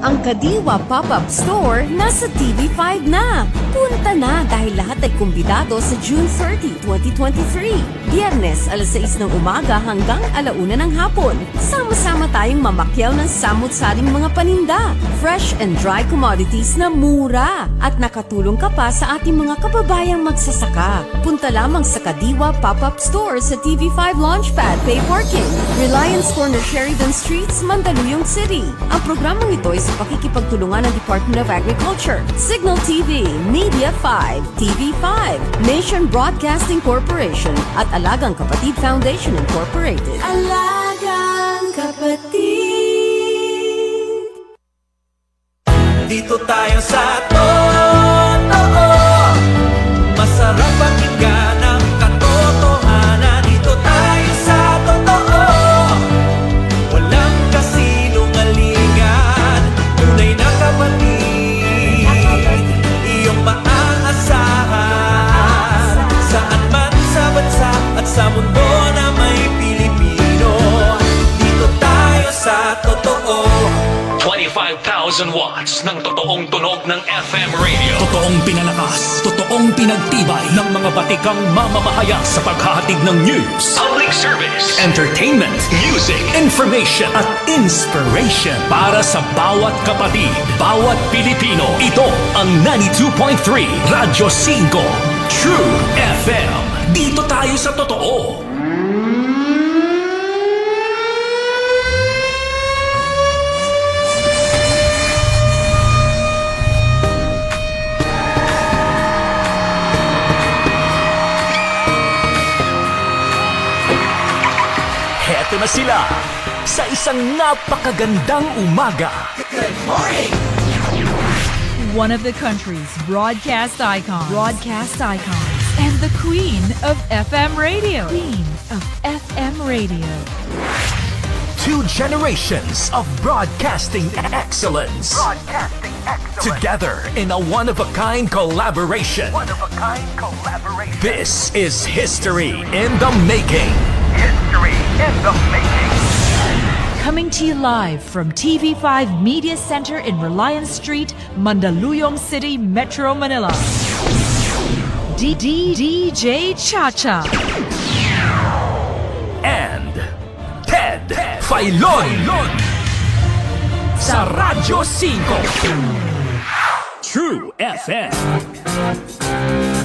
Ang Kadiwa Pop-Up Store nasa TV5 na. Punta na dahil lahat ay kumbidado sa June 30, 2023. Biyernes, alas 6 ng umaga hanggang alauna ng hapon. Sama-sama tayong mamakyaw ng samut-saring mga paninda. Fresh and dry commodities na mura. At nakatulong ka pa sa ating mga kababayang magsasaka. Punta lamang sa Kadiwa Pop-Up Store sa TV5 Launchpad Pay Parking. Reliance Corner Sheridan Streets, Mandaluyong City. Ang programang ito ay sa pakikipagtulungan ng Department of Agriculture, Signal TV, Media 5, TV5, Nation Broadcasting Corporation at Alagang Kapatid Foundation Incorporated. Alagang kapatid. Dito tayo sa totoo Masarap pakinggan 25,000 watts ng totoong tunog ng FM radio. Totoong pinalakas, totoong pinagtibay ng mga batikang mamamahayag sa paghahatid ng news, Public service. entertainment, Music. information at inspiration para sa bawat kapatid, bawat Pilipino. Ito ang 92.3 Radyo 5 True FM. Dito tayo sa totoo. Heto na sila sa isang napakagandang umaga. one of the country's broadcast icons. Broadcast icons. And the queen of FM radio. Queen of FM radio. Two generations of broadcasting excellence. Broadcasting excellence. Together in a one-of-a-kind collaboration. One of a kind collaboration. This is history in the making. History in the making. Coming to you live from TV5 Media Center in Reliance Street, Mandaluyong City, Metro Manila. D Cha Cha. And Ted, Filon. Sa Radyo 5. True FM.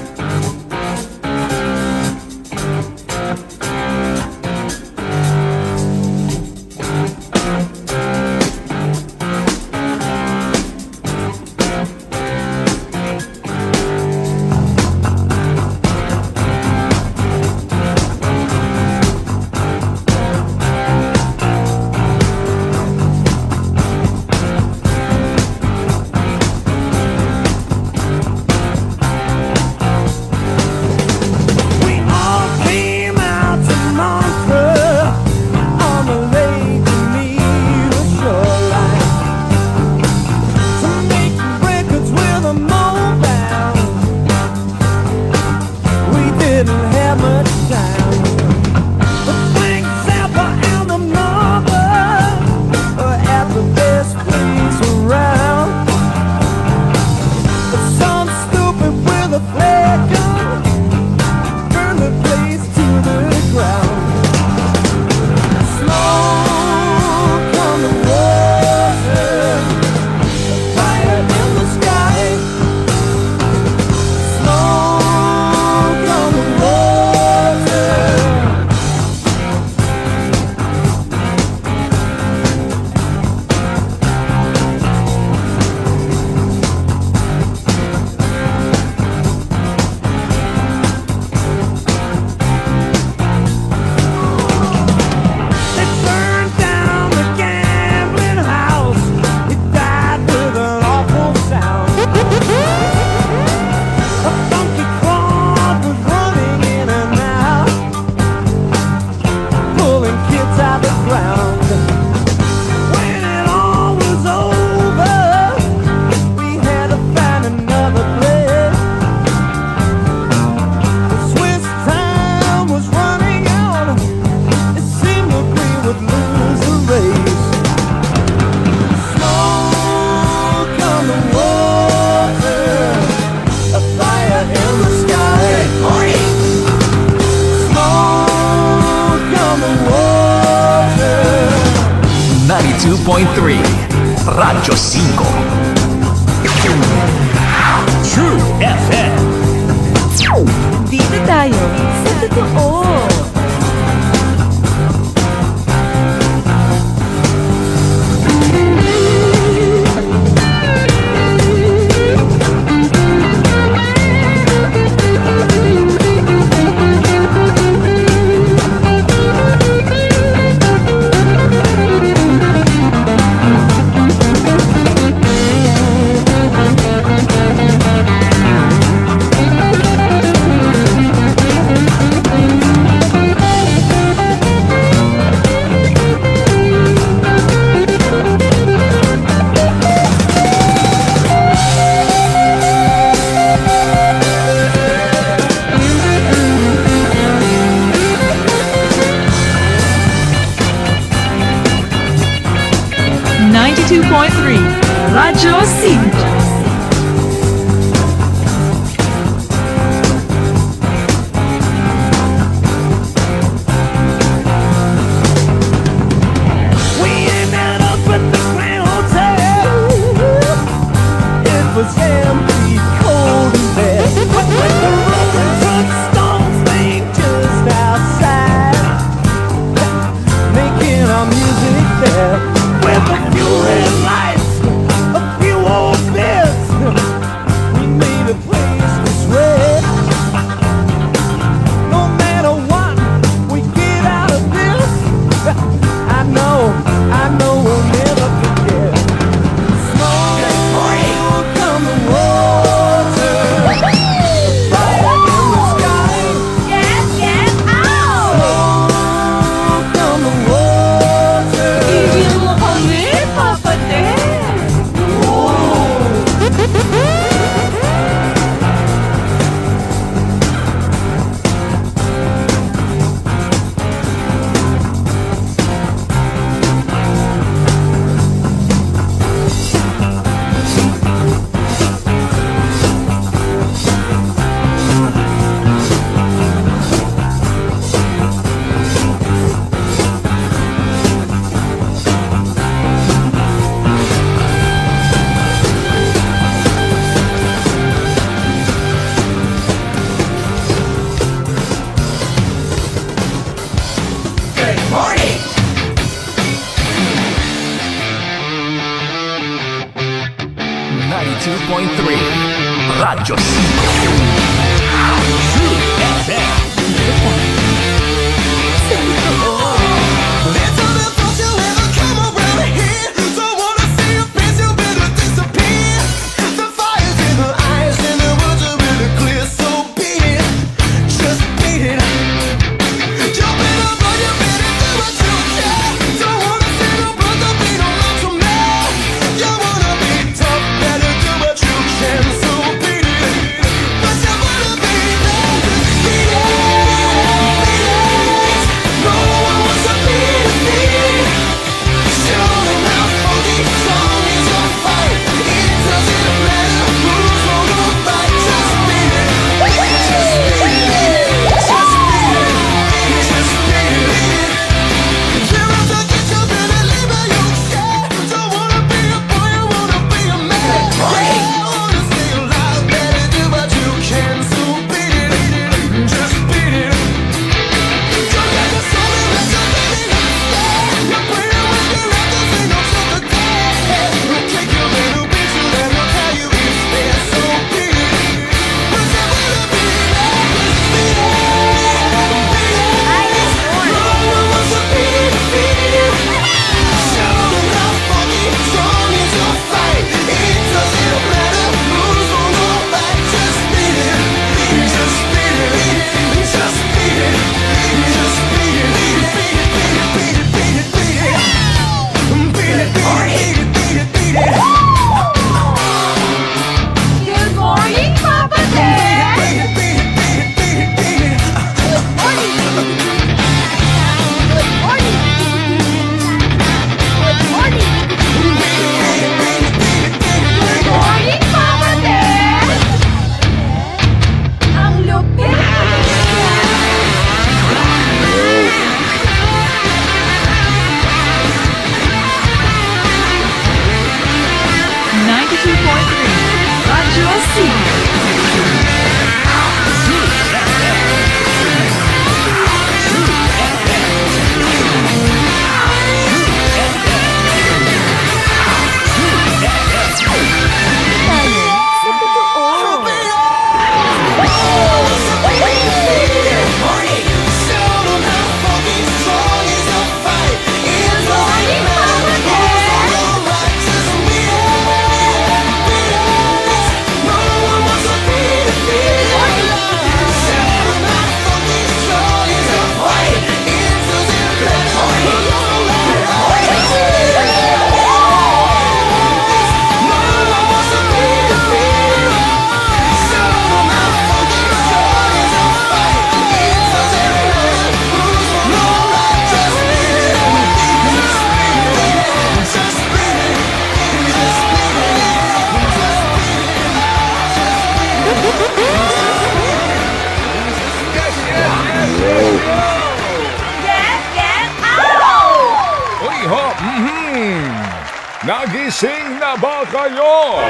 Nagising na ba kayo?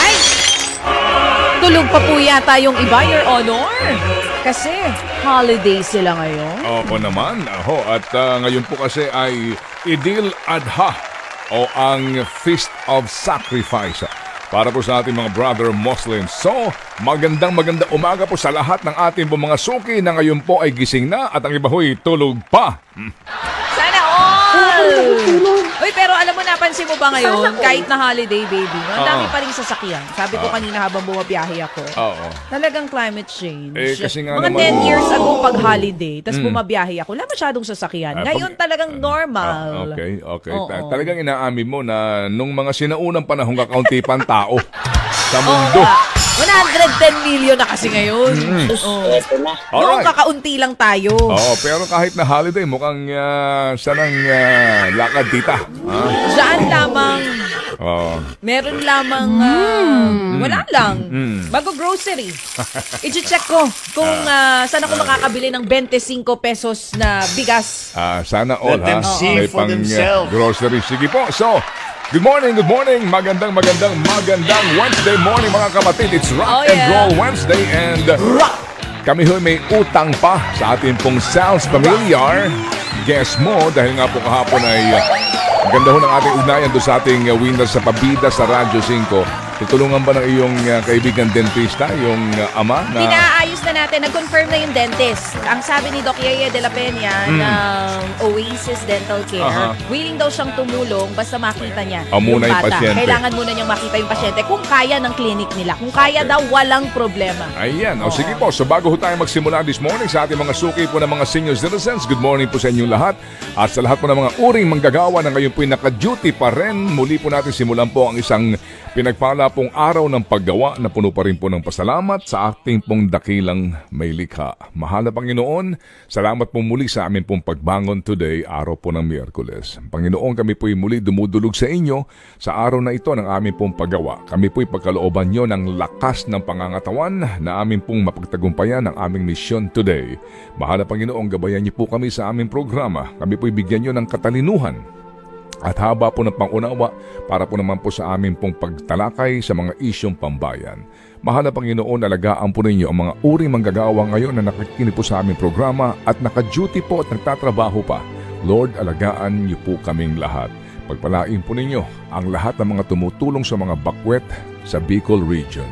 Ay! Tulog pa po yata yung iba, Your Honor. Kasi holiday sila ngayon. Opo naman. Aho, at ah, ngayon po kasi ay Idil Adha o ang Feast of Sacrifice para po sa ating mga brother Muslims. So, magandang magandang umaga po sa lahat ng ating po mga suki na ngayon po ay gising na at ang iba ho'y tulog pa. Sana all! Uy, pero alam mo, napansin mo ba ngayon, kahit na holiday, baby, no? ang dami Oo. pa rin sasakyan. Sabi ko kanina habang bumabiyahe ako. Oo. Talagang climate change. Eh, kasi nga Mga naman- 10 years ago pag holiday, tapos Mm. bumabiyahe ako, wala masyadong sasakyan. Ah, Ngayon pag- talagang normal. Ah, okay, okay. Oo. Talagang inaamin mo na nung mga sinaunang panahon kakaunti pang tao sa mundo. nga. 110 million na kasi ngayon. Oo. Noong Alright. kakaunti lang tayo. Oo, pero kahit na holiday, mukhang uh, sanang ah, lakad tita. Ah, Diyan lamang, Oo. meron lamang, ah, wala lang. Mm. Bago grocery. I-check ko kung ah, saan ako makakabili ng 25 pesos na bigas. Ah, sana all Let ha. them see May for pang, uh, themselves. grocery. Sige po. So, good morning, good morning. Magandang, magandang, magandang Wednesday morning mga kapatid. It's Rock Oh, and yeah. Roll Wednesday and Rock! Kami ho may utang pa sa ating pong Sounds Familiar. Guess mo, dahil nga po kahapon ay uh, ganda ho ng ating ugnayan doon sa ating uh, winner sa Pabida sa Radyo 5. Tutulungan ba ng iyong uh, kaibigan dentista, yung uh, ama na... Pinaayos na natin. Nag-confirm na yung dentist. Ang sabi ni Doc Yeye de la Peña Mm. ng Oasis Dental Care, Aha. willing daw siyang tumulong basta makita niya Ah, muna yung bata. pasyente. Kailangan muna niyang makita yung pasyente kung kaya ng clinic nila. Kung kaya daw, walang problema. Ayan. O sige po, so bago ho tayo magsimula this morning sa ating mga suki po ng mga senior citizens, good morning po sa inyong lahat. At sa lahat po ng mga uring manggagawa na ngayon po ay naka-duty pa rin, muli po natin simulan po ang isang pinagpala pong araw ng paggawa na puno pa rin po ng pasalamat sa ating pong dakilang may likha. Mahal na Panginoon, salamat po muli sa amin pong pagbangon today, araw po ng Miyerkules. Panginoon, kami po muli dumudulog sa inyo sa araw na ito ng aming pong paggawa. Kami po'y pagkalooban nyo ng lakas ng pangangatawan na amin pong mapagtagumpayan ang aming misyon today. Mahal na Panginoon, gabayan niyo po kami sa aming programa. Kami po'y bigyan nyo ng katalinuhan at haba po ng pangunawa para po naman po sa amin pong pagtalakay sa mga isyong pambayan. Mahal na Panginoon, alagaan po ninyo ang mga uri manggagawa ngayon na nakikinig po sa aming programa at naka-duty po at nagtatrabaho pa. Lord, alagaan niyo po kaming lahat. Pagpalain po ninyo ang lahat ng mga tumutulong sa mga bakwet sa Bicol Region.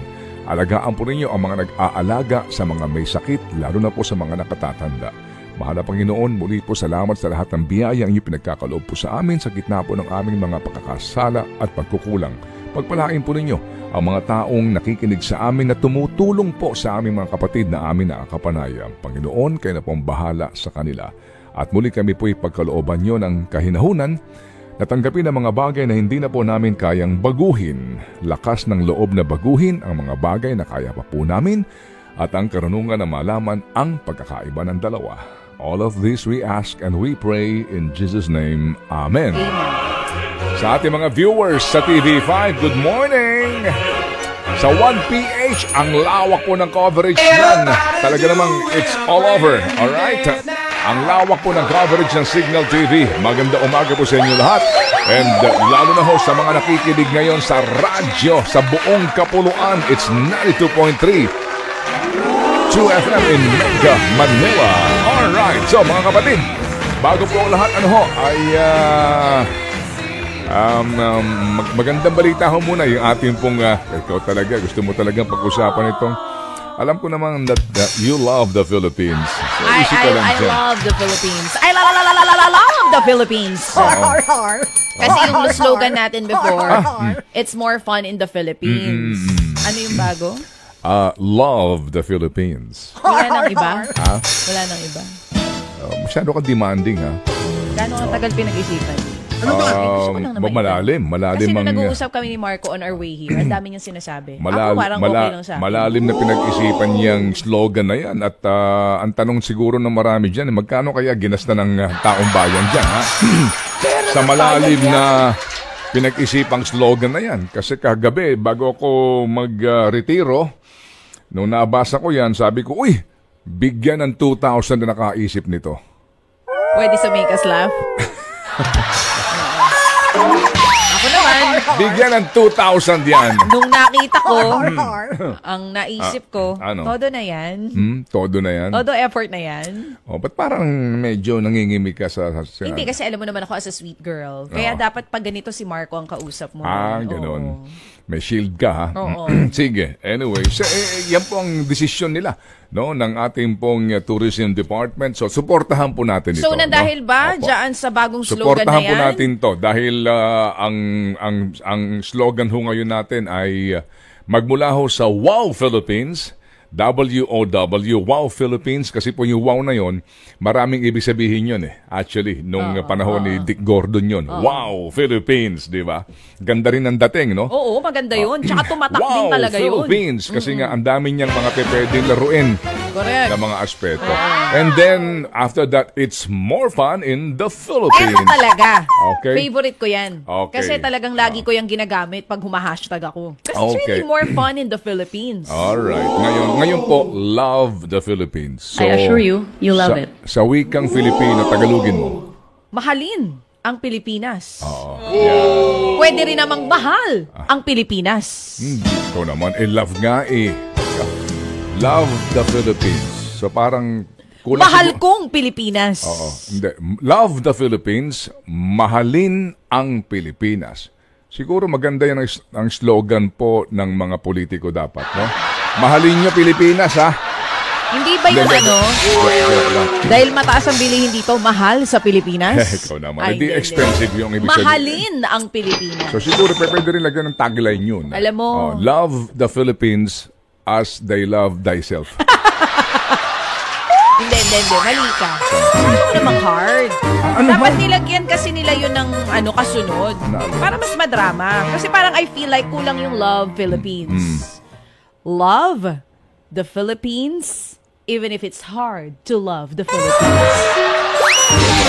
Alagaan po ninyo ang mga nag-aalaga sa mga may sakit, lalo na po sa mga nakatatanda. Mahal na Panginoon, muli po salamat sa lahat ng biyaya ang inyong pinagkakaloob po sa amin sa gitna po ng aming mga pagkakasala at pagkukulang. Pagpalain po ninyo ang mga taong nakikinig sa amin na tumutulong po sa aming mga kapatid na amin nakakapanaya. Panginoon, kayo na po ang bahala sa kanila. At muli kami po ipagkalooban nyo ng kahinahunan Natanggapin ang mga bagay na hindi na po namin kayang baguhin. Lakas ng loob na baguhin ang mga bagay na kaya pa po namin at ang karunungan na malaman ang pagkakaiba ng dalawa. All of this we ask and we pray in Jesus' name. Amen. Sa ating mga viewers sa TV5, good morning! Sa 1PH, ang lawak po ng coverage yan. Talaga namang it's all over. Alright? Ang lawak po ng coverage ng Signal TV. Maganda umaga po sa inyo lahat. And uh, lalo na ho sa mga nakikinig ngayon sa radyo sa buong kapuluan. It's 92.3 2 FM in Mega, Manila. Alright, so mga kapatid, bago po ang lahat, ano ho, ay ah, um, um, mag- magandang balita ho muna yung ating pong, ah, ikaw talaga, gusto mo talagang pag-usapan itong, alam ko naman that, that you love the Philippines. So, I, I, I dyan. love the Philippines. I la, la, la, la, la, la, la, love the Philippines. Kasi yung slogan natin before, it's more fun in the Philippines. Ano yung bago? Ah, love the Philippines. Wala nang iba? Ha? Wala nang iba. Ah, masyado ka demanding, ha? Gano'ng tagal pinag-isipan? Ano ba? Ko lang naman malalim, Kasi malalim nung ang... nag-uusap kami ni Marco on our way here, ang dami niyang sinasabi. Malal- Ako parang mala- okay lang sa akin. malalim na pinag-isipan niyang slogan na yan at ah, ang tanong siguro ng marami dyan, eh, magkano kaya ginasta ng ah, taong bayan dyan, ha? sa malalim na pinag-isipang slogan na yan. Kasi kagabi, bago ako mag-retiro, nung nabasa ko yan, sabi ko, uy, bigyan ng 2,000 na nakaisip nito. Pwede sa make us laugh? Bigyan ng 2,000 yan. Nung nakita ko, ang naisip ko, Ah, ano? todo na yan. Hmm, todo na yan. Todo effort na yan. Oh, ba't parang medyo nangingimik ka sa... sa Hindi kasi alam mo naman ako as a sweet girl. Kaya Oo. dapat pag ganito si Marco ang kausap mo. Ah, Oo. ganun. May shield ka, ha? Oo. Sige. Anyway, so, eh, eh, yan po ang desisyon nila no, ng ating pong uh, tourism department. So, suportahan po natin ito. So, na no? dahil ba, Opo. dyan sa bagong slogan na Suportahan yan? po natin to dahil ah, ang, ang, ang slogan ho ngayon natin ay ah, magmula ho sa Wow Philippines, W-O-W, Wow Philippines, kasi po yung wow na yon, maraming ibig sabihin yun eh. Actually, nung panahon ni Dick Gordon yun. Wow Philippines, di ba? Ganda rin ang dating, no? Oo, maganda yun. Tsaka tumatak din wow talaga yun. Philippines, kasi nga ang dami niyang mga pwedeng laruin Correct. na mga aspeto. And then, after that, it's more fun in the Philippines. Eto talaga. Okay. Favorite ko yan. Okay. Kasi talagang lagi ko yung ginagamit pag humahashtag ako. Kasi it's Okay. really more fun in the Philippines. Alright. Ngayon, ngayon po, love the Philippines. So, I assure you, you love sa, it. Sa wikang Filipino, Tagalogin mo. Mahalin ang Pilipinas. Oo. Yeah. Pwede rin namang mahal ang Pilipinas. Hmm, ikaw naman, eh, love nga eh. Love the Philippines. So parang kulang Mahal siguro- kong Pilipinas. Oo. Hindi. Love the Philippines, mahalin ang Pilipinas. Siguro maganda yan ang, ang slogan po ng mga politiko dapat, no? Mahalin nyo Pilipinas, ha? Hindi ba yun ano? Dahil mataas ang bilihin dito, mahal sa Pilipinas? Ikaw naman. Ay, Hindi expensive yung ibig sabihin. Mahalin ang Pilipinas. So siguro pwede rin lagyan ng tagline yun. Alam mo. Oh, love the Philippines as they love thyself. Hindi, hindi, hindi. Mali ka. Ano mo namang hard? Dapat nilagyan kasi nila yun ng ano, kasunod. Para mas madrama. Kasi parang I feel like kulang yung love Philippines. Mm. Love the Philippines even if it's hard to love the Philippines.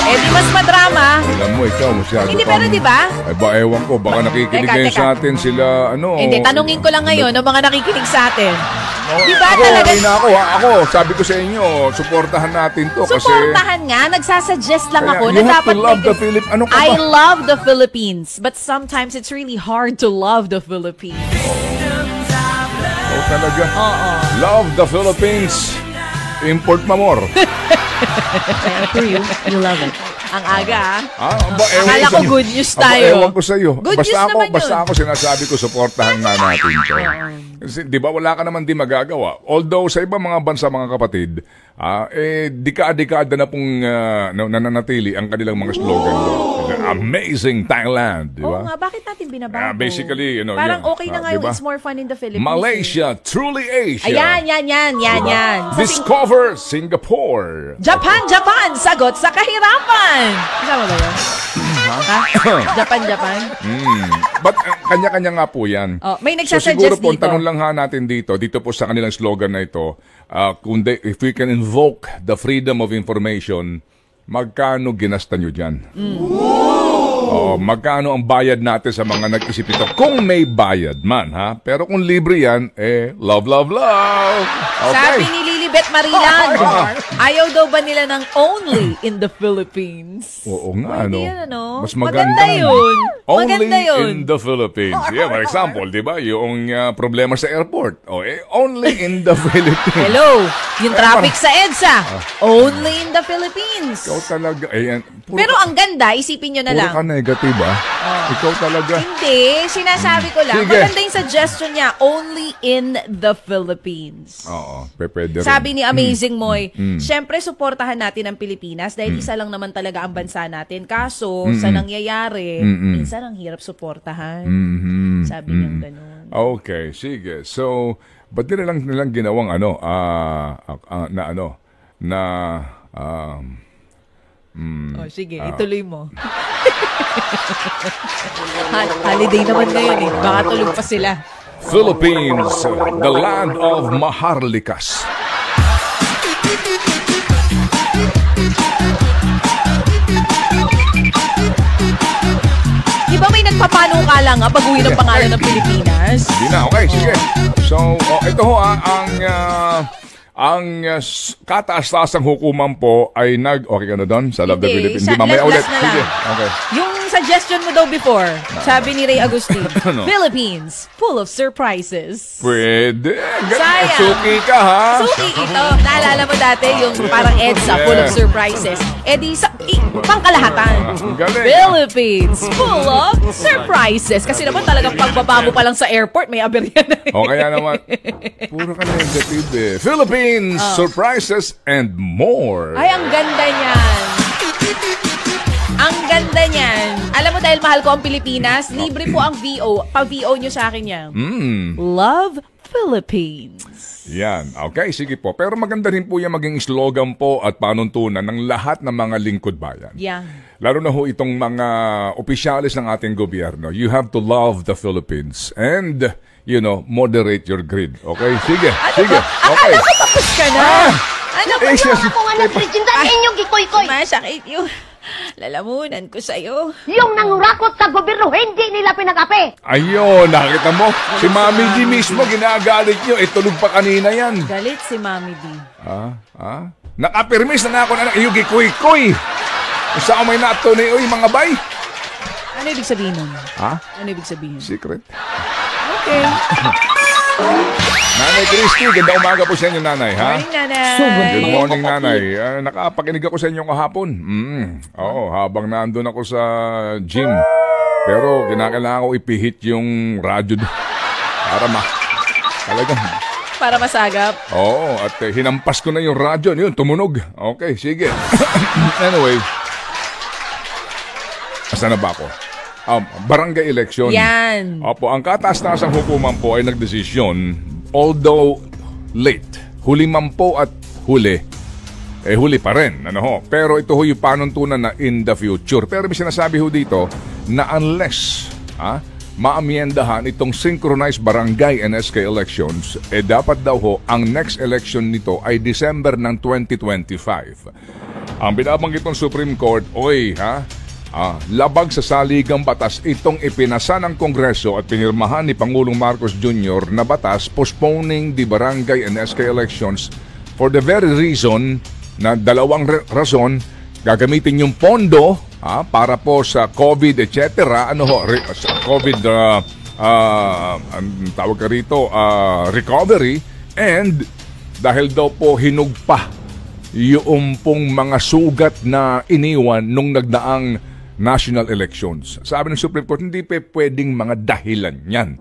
Eh di mas madrama. Alam mo, ikaw masyado Hindi, pero di ba? Ay ba, ewan ko, baka nakikinig Teka, ngayon teka. sa atin sila, ano. Hindi, tanungin ko lang ngayon ng mga nakikinig sa atin. Di ba Ako, talaga? na ako, ha? Ako, sabi ko sa inyo, suportahan natin to kasi... Suportahan nga, nagsasuggest lang Kaya, ako you na have to dapat love may- the Philip- ano ka I ba? love the Philippines, but sometimes it's really hard to love the Philippines. Oh, talaga. Oo. Love the Philippines. Import mamor. I assure you, you love it. Ang aga, ah. Ah, ba, ewan Akala ko sa'yo. good news Aba, tayo. ewan ko sa'yo. Good basta news ako, naman basta yun. ako sinasabi ko, suportahan nga natin to. Kasi, di ba, wala ka naman di magagawa. Although, sa ibang mga bansa, mga kapatid, ah, eh, dika-dekada na pong na- nananatili ang kanilang mga slogan doon. Amazing Thailand, di Oo ba? nga, bakit natin binabago? Ah, basically, you know, Parang yun. okay na Ah, nga yung diba? It's More Fun in the Philippines. Malaysia, truly Asia. Ayan, yan, yan, yan, Diba? yan. Sa Sing- Discover Singapore. Japan, Japan, sagot sa kahirapan. Kasama ba yun? ha? Japan, Japan. Hmm. But uh, kanya-kanya nga po yan. Oh, may So nagsasuggest siguro po, dito. tanong lang ha natin dito, dito po sa kanilang slogan na ito, uh, kung they- if we can invoke the freedom of information, magkano ginasta nyo dyan? Mm. Oh, magkano ang bayad natin sa mga nag-isip ito? Kung may bayad man, ha? Pero kung libre yan, eh, love, love, love. Sabi Okay. ni Lilibet Marilan, ayaw daw ba nila ng only in the Philippines? Oo nga, Pwede ano. yan, ano? Mas Maganda maganda. yun. Only Maganda yun. in the Philippines. Yeah, for example, di ba, yung uh, problema sa airport. Oh, eh, only in the Philippines. Hello, yung traffic sa EDSA, Ah. only in the Philippines. Ikaw talaga, ayan. Puro, Pero ang ganda, isipin nyo na puro lang. ka negative, ah. Ikaw talaga. Hindi, sinasabi ko lang. Sige. Maganda yung suggestion niya, only in the Philippines. Oo, pwede rin. Sabi ni Amazing Mm. Moy, syempre supportahan natin ang Pilipinas dahil isa lang naman talaga ang bansa natin. Kaso, sa nangyayari, minsan ang hirap suportahan. Mhm. Sabi niya ganun. Okay, sige. So, ba't nila lang nilang ginawang ano, ah, ah, na ano, na, um, Oh, sige, Ah. ituloy mo. Hol- Holiday naman ngayon eh. Baka tulog pa sila. Philippines, the land of Maharlikas. Di ba may nagpapanukala nga pag-uwi ng pangalan ng Pilipinas? Hindi na, okay, sige. So, oh, ito ho, ah, ang, ah, ang ah, s- kataas-taasang hukuman po ay nag... Okay ka na doon? Sa Love the Philippines? Hindi, mamaya ulit. na lang. Sige, okay. Yung suggestion mo daw before, sabi ni Ray Agustin, Ano? Philippines, full of surprises. Pwede. Sayang. Suki ka, ha? Suki ito. Naalala mo dati yung parang EDSA, full of surprises. Eh di, sa, i, pangkalahatan. Ang galing. Philippines, full of surprises. Kasi naman talagang pagbaba mo pa lang sa airport, may aberya na. O kaya naman, puro ka negative eh. Philippines, surprises, and more. Oh. Ay, ang ganda niyan. Ang ganda niyan. Alam mo, dahil mahal ko ang Pilipinas, libre po ang VO. Pa-VO nyo sa akin yan. Mm. Love Philippines. Yan. Okay, sige po. Pero maganda rin po yan maging slogan po at panuntunan ng lahat ng mga lingkod bayan. Yan. Lalo na ho itong mga opisyalis ng ating gobyerno. You have to love the Philippines and, you know, moderate your greed. Okay? Sige, sige. Okay. Ano tapos ka na? Ano ba? Eh, siya- Ako nga nagpresenta sa inyo, gikoy-koy. Masakit yung lalamunan ko sa'yo. Yung nangurakot sa gobyerno, hindi nila pinag-api. Ayun, nakita mo. Si Mami G mismo ginagalit nyo. Eh, tulog pa kanina yan. Galit si Mami D. Ah, ah. Nakapirmis na nga ako na yung gikoy-koy. Sa may nato ni Uy, mga bay. Ano ibig sabihin nun? Ha? Ano ibig sabihin? Secret. Okay. Nanay Christy, ganda umaga po sa inyo, nanay, ha? Morning, nanay. Good morning, nanay. Ah, nakapakinig ako sa inyo kahapon. Mm. Oo, habang nandun ako sa gym. Pero kinakailangan ko ipihit yung radyo doon. Para ma... Talagang... Para masagap. Oo, at eh, hinampas ko na yung radyo. Yun, tumunog. Okay, sige. anyway. Asa na ba ako? Um, barangay election. Yan. Opo, ang kataas-taasang hukuman po ay nagdesisyon, although late, huli man po at huli, eh huli pa rin. Ano ho? Pero ito ho yung panuntunan na in the future. Pero may sinasabi ho dito na unless ah, maamyendahan itong synchronized barangay and SK elections, eh dapat daw ho ang next election nito ay December ng 2025. Ang binabanggit ng Supreme Court, oy ha, Ah, labag sa saligang batas itong ipinasa ng Kongreso at pinirmahan ni Pangulong Marcos Jr. na batas postponing the barangay and SK elections for the very reason na dalawang rason gagamitin yung pondo ah, para po sa COVID etc. Ano ho, re- sa COVID ah, ah, ang tawag ka rito, ah, recovery and dahil daw po hinugpa yung pong mga sugat na iniwan nung nagdaang national elections. Sabi ng Supreme Court, hindi pa pwedeng mga dahilan yan.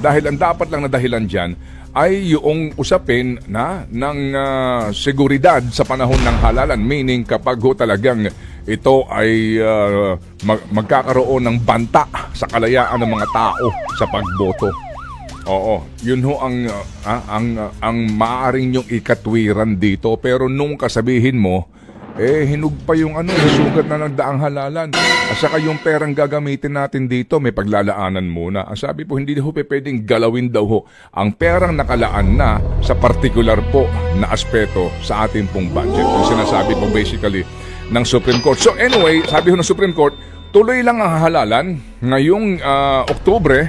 Dahil ang dapat lang na dahilan dyan ay yung usapin na ng ah, seguridad sa panahon ng halalan. Meaning kapag ho talagang ito ay ah, mag- magkakaroon ng banta sa kalayaan ng mga tao sa pagboto. Oo, yun ho ang ah, ang ang maaring yung ikatwiran dito pero nung kasabihin mo eh hinug pa yung ano, sugat na ng daang halalan. At saka yung perang gagamitin natin dito, may paglalaanan muna. Ang sabi po, hindi ho pwedeng galawin daw ho ang perang nakalaan na sa particular po na aspeto sa ating pong budget. Yung sinasabi po basically ng Supreme Court. So anyway, sabi ho ng Supreme Court, tuloy lang ang halalan ngayong ah, Oktubre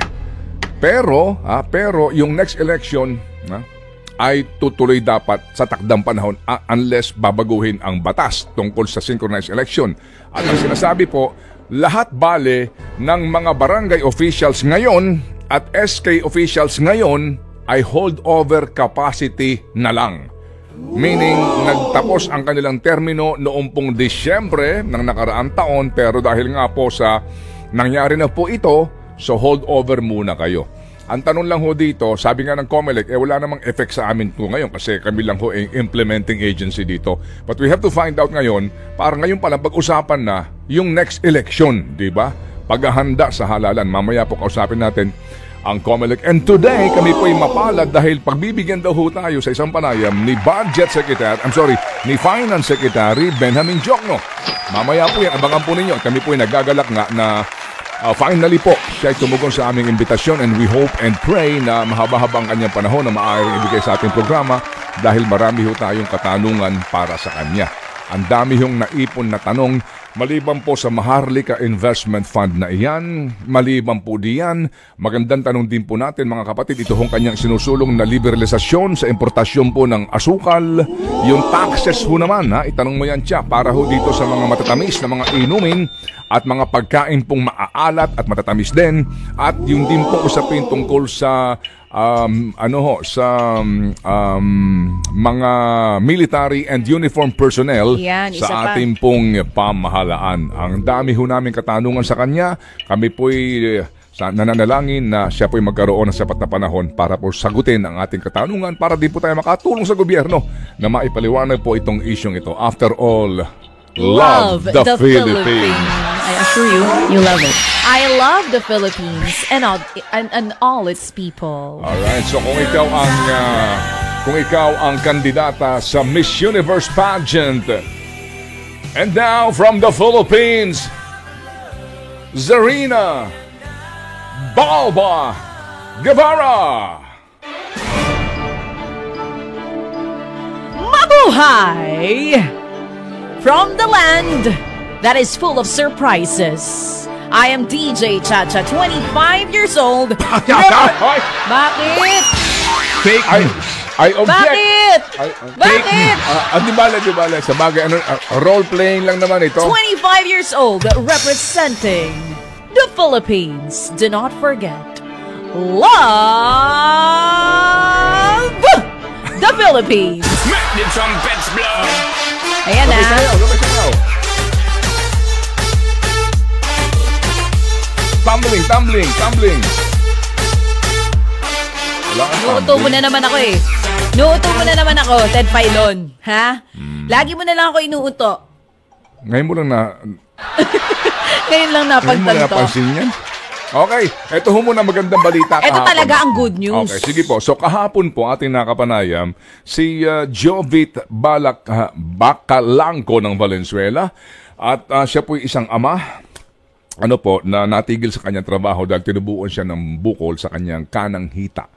pero, ah, pero yung next election ah, ay tutuloy dapat sa takdang panahon ah, unless babaguhin ang batas tungkol sa synchronized election. At ang sinasabi po, lahat bale ng mga barangay officials ngayon at SK officials ngayon ay holdover capacity na lang. Meaning, nagtapos ang kanilang termino noong pong Disyembre ng nakaraang taon pero dahil nga po sa nangyari na po ito, so hold over muna kayo. Ang tanong lang ho dito, sabi nga ng COMELEC, eh wala namang effect sa amin po ngayon kasi kami lang ho ang implementing agency dito. But we have to find out ngayon, para ngayon pa lang pag-usapan na yung next election, di ba? Paghahanda sa halalan. Mamaya po kausapin natin ang COMELEC. And today, kami po ay mapalad dahil pagbibigyan daw ho tayo sa isang panayam ni Budget Secretary, I'm sorry, ni Finance Secretary Benjamin Jokno. Mamaya po yan, abangan po ninyo. Kami po ay nagagalak nga na uh, finally po siya ay tumugon sa aming imbitasyon and we hope and pray na mahaba-habang kanyang panahon na maaaring ibigay sa ating programa dahil marami ho tayong katanungan para sa kanya. Ang dami hong naipon na tanong Maliban po sa Maharlika Investment Fund na iyan, maliban po diyan, magandang tanong din po natin mga kapatid, ito hong kanyang sinusulong na liberalisasyon sa importasyon po ng asukal. Yung taxes ho naman, ha? itanong mo yan siya para ho dito sa mga matatamis na mga inumin at mga pagkain pong maaalat at matatamis din. At yung din po usapin tungkol sa um, ano ho, sa um, mga military and uniform personnel Yan, sa pa. ating pong pamahalaan. Ang dami ho namin katanungan sa kanya. Kami po'y eh, sa nananalangin na siya po'y magkaroon ng sapat na panahon para po sagutin ang ating katanungan para di po tayo makatulong sa gobyerno na maipaliwanag po itong isyong ito. After all, love, the, Philippines. I assure you, you love it. I love the Philippines and all, and, and all its people. Alright, so kung ikaw ang ah, kung ikaw ang kandidata sa Miss Universe pageant. And now from the Philippines, Zarina Balba Guevara. Mabuhay! From the land that is full of surprises. I am DJ Chacha, 25 years old. Ay, Bakit? Fake I, I object. Bakit? I, Bakit? Ah, ah, di bala, di bala. Sa bagay, ano, ah, role-playing lang naman ito. 25 years old, representing the Philippines. Do not forget, love the Philippines. Make the trumpets blow. Ayan na. Gabay sayaw, gabay sayaw. Tumbling, tumbling, tumbling. Wala kang Nuuto mo na naman ako eh. Nuuto mo na naman ako, Ted Filon. Ha? Hmm. Lagi mo na lang ako inuuto. Ngayon mo lang na, Ngayon lang ngayon mo napagtanto. napansin yan. Okay, eto ho muna magandang balita Ito kahapon. talaga ang good news. Okay, sige po. So kahapon po ating nakapanayam si uh, Jovit Balak uh, Bacalangco ng Valenzuela at uh, siya po isang ama ano po na natigil sa kanyang trabaho dahil tinubuan siya ng bukol sa kanyang kanang hita.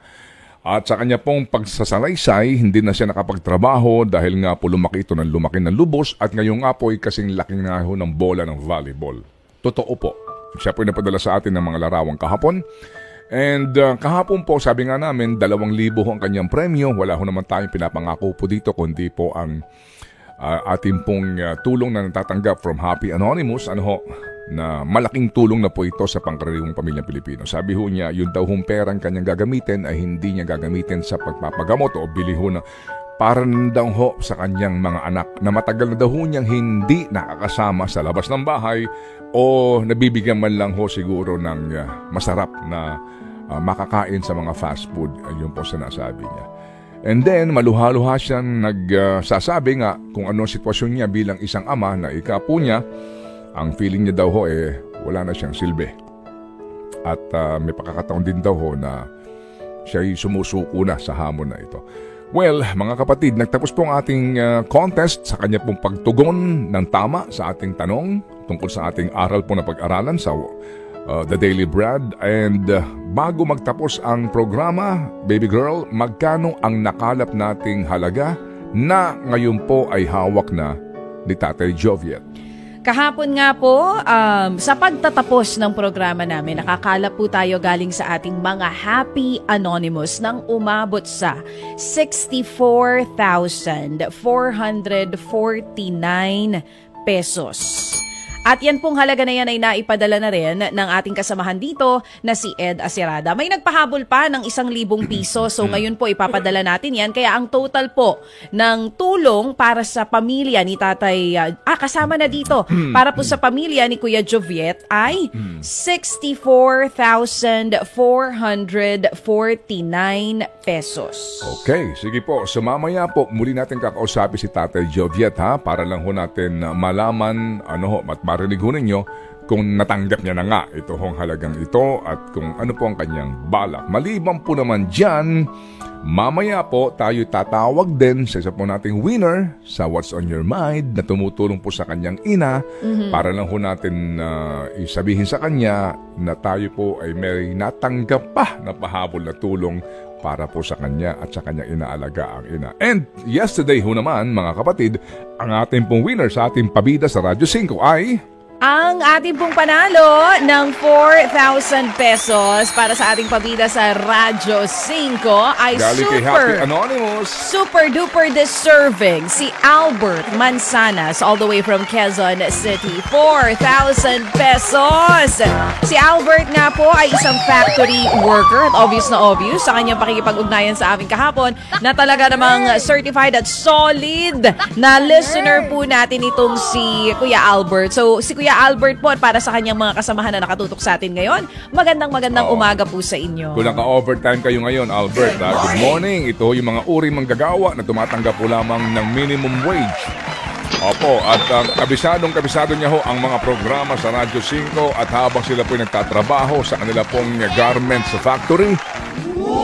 At sa kanya pong pagsasalaysay, hindi na siya nakapagtrabaho dahil nga po lumaki ito ng lumaki ng lubos at ngayon nga po ay kasing laking nga ho ng bola ng volleyball. Totoo po. Siya po ay napadala sa atin ng mga larawang kahapon. And uh, kahapon po, sabi nga namin, dalawang libo ang kanyang premyo. Wala ho naman tayong pinapangako po dito, kundi po ang uh, ating pong uh, tulong na natatanggap from Happy Anonymous. Ano ho, na malaking tulong na po ito sa pangkaraniwang pamilyang Pilipino. Sabi ho niya, yun daw hong perang kanyang gagamitin ay hindi niya gagamitin sa pagpapagamot o bili ho na para daw ho sa kanyang mga anak na matagal na daw ho niyang hindi nakakasama sa labas ng bahay o nabibigyan man lang ho siguro ng uh, masarap na uh, makakain sa mga fast food. Ayun po sinasabi niya. And then, maluha-luha siyang nagsasabi nga kung ano ang sitwasyon niya bilang isang ama na ika po niya, ang feeling niya daw ho eh wala na siyang silbi. At uh, may pakakataon din daw ho na siya'y sumusuko na sa hamon na ito. Well, mga kapatid, nagtapos po ang ating uh, contest sa kanya pong pagtugon ng tama sa ating tanong tungkol sa ating aral po na pag-aralan sa uh, The Daily Bread. And uh, bago magtapos ang programa, baby girl, magkano ang nakalap nating halaga na ngayon po ay hawak na ni Tatay Joviet? Kahapon nga po, um, sa pagtatapos ng programa namin, nakakalap po tayo galing sa ating mga Happy Anonymous nang umabot sa 64,449 pesos. At yan pong halaga na yan ay naipadala na rin ng ating kasamahan dito na si Ed Aserada. May nagpahabol pa ng isang libong piso. So ngayon po ipapadala natin yan. Kaya ang total po ng tulong para sa pamilya ni Tatay, ah ah, kasama na dito, para po sa pamilya ni Kuya Joviet ay 64,449 pesos. Okay, sige po. So mamaya po, muli natin kakausapin si Tatay Joviet ha, para lang ho natin malaman, ano ho, at marinig ho ninyo kung natanggap niya na nga ito hong halagang ito at kung ano po ang kanyang balak. Maliban po naman dyan, mamaya po tayo tatawag din sa isa po nating winner sa What's on Your Mind na tumutulong po sa kanyang ina para lang ho natin uh, isabihin sa kanya na tayo po ay may natanggap pa na pahabol na tulong para po sa kanya at sa kanyang inaalaga ang ina. And yesterday ho naman mga kapatid, ang ating pong winner sa ating pabida sa Radyo 5 ay ang ating pong panalo ng 4,000 pesos para sa ating pabida sa Radyo 5 ay Happy super, Anonymous. super duper deserving si Albert Manzanas all the way from Quezon City. 4,000 pesos! Si Albert nga po ay isang factory worker at obvious na obvious sa kanyang pakikipag-ugnayan sa amin kahapon na talaga namang certified at solid na listener po natin itong si Kuya Albert. So, si Kuya Albert po at para sa kanyang mga kasamahan na nakatutok sa atin ngayon, magandang magandang Oo. umaga po sa inyo. Kung naka-overtime kayo ngayon, Albert, ha? good morning. Ito yung mga uri manggagawa na tumatanggap po lamang ng minimum wage. Opo, at uh, kabisadong kabisado niya ho ang mga programa sa Radyo 5 at habang sila po nagtatrabaho sa kanila pong garments factory,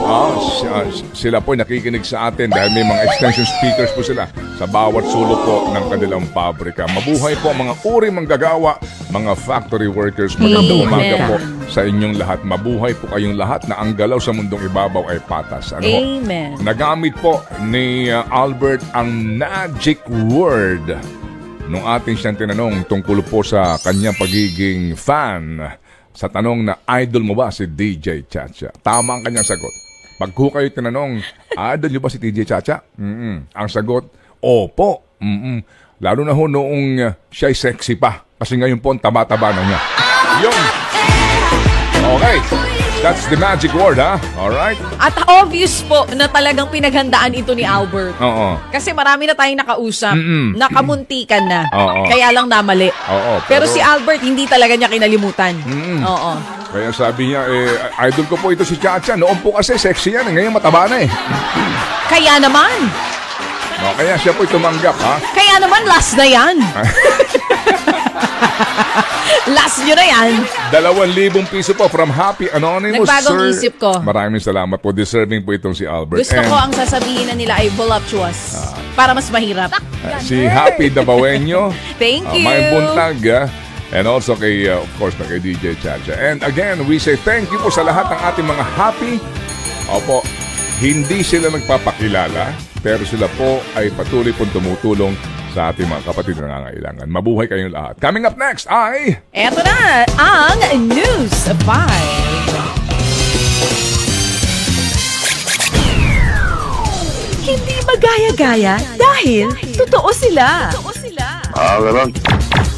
ah, ah, s- sila po nakikinig sa atin dahil may mga extension speakers po sila sa bawat sulok po ng kanilang pabrika. Mabuhay po mga uri manggagawa, mga factory workers. Magandang umaga po sa inyong lahat. Mabuhay po kayong lahat na ang galaw sa mundong ibabaw ay patas. Ano ho? Amen. Nagamit po ni uh, Albert ang magic word nung ating siyang tinanong tungkol po sa kanyang pagiging fan sa tanong na idol mo ba si DJ Chacha? Tama ang kanyang sagot. Pag ho kayo tinanong, idol niyo ba si DJ Chacha? Mm-mm. Ang sagot, opo. Mm-mm. Lalo na ho noong uh, siya'y sexy pa. Kasi ngayon po ang taba-taba na niya. Yun. Okay. That's the magic word, ha? Alright? At obvious po na talagang pinaghandaan ito ni Albert. Oo. Kasi marami na tayong nakausap, Mm-mm. nakamuntikan na. Oo. Kaya lang namali. Oo, Pero, si Albert, hindi talaga niya kinalimutan. Oo. Kaya sabi niya, eh, idol ko po ito si Chacha. Noon po kasi sexy yan. eh. Ngayon mataba na eh. Kaya naman, No, kaya siya po'y tumanggap, ha? kaya naman last na yan. last nyo na yan. Dalawang libong piso po from Happy Anonymous, Nagbagong sir. isip ko. Maraming salamat po. Deserving po itong si Albert. Gusto And, ko ang sasabihin na nila ay voluptuous. para mas mahirap. uh, si Happy Dabawenyo. Thank uh, you. May buntag, ah. And also kay, uh, of course, na kay DJ Chacha. And again, we say thank you po sa lahat ng ating mga happy. Opo, hindi sila nagpapakilala, pero sila po ay patuloy pong tumutulong sa ating mga kapatid na nangangailangan. Mabuhay kayong lahat. Coming up next ay... Eto na ang News 5. Hindi magaya-gaya dahil totoo sila. Ah, ganon.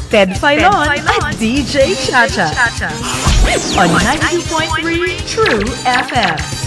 Ted Filon at DJ Chacha. On 92.3 True FM.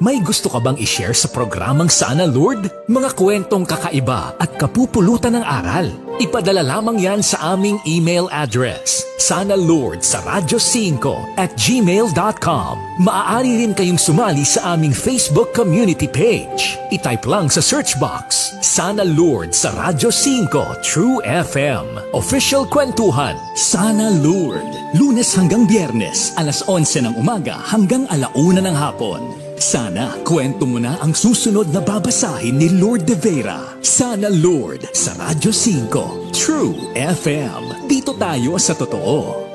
May gusto ka bang i-share sa programang Sana Lord? Mga kwentong kakaiba at kapupulutan ng aral. Ipadala lamang yan sa aming email address. Sana Lord sa Radyo 5 at gmail.com. Maaari rin kayong sumali sa aming Facebook community page. I-type lang sa search box. Sana Lord sa Radyo 5 True FM. Official kwentuhan. Sana Lord. Lunes hanggang biyernes, alas 11 ng umaga hanggang alauna ng hapon. Sana kwento mo na ang susunod na babasahin ni Lord De Vera. Sana Lord sa Radyo 5, True FM. Dito tayo sa totoo.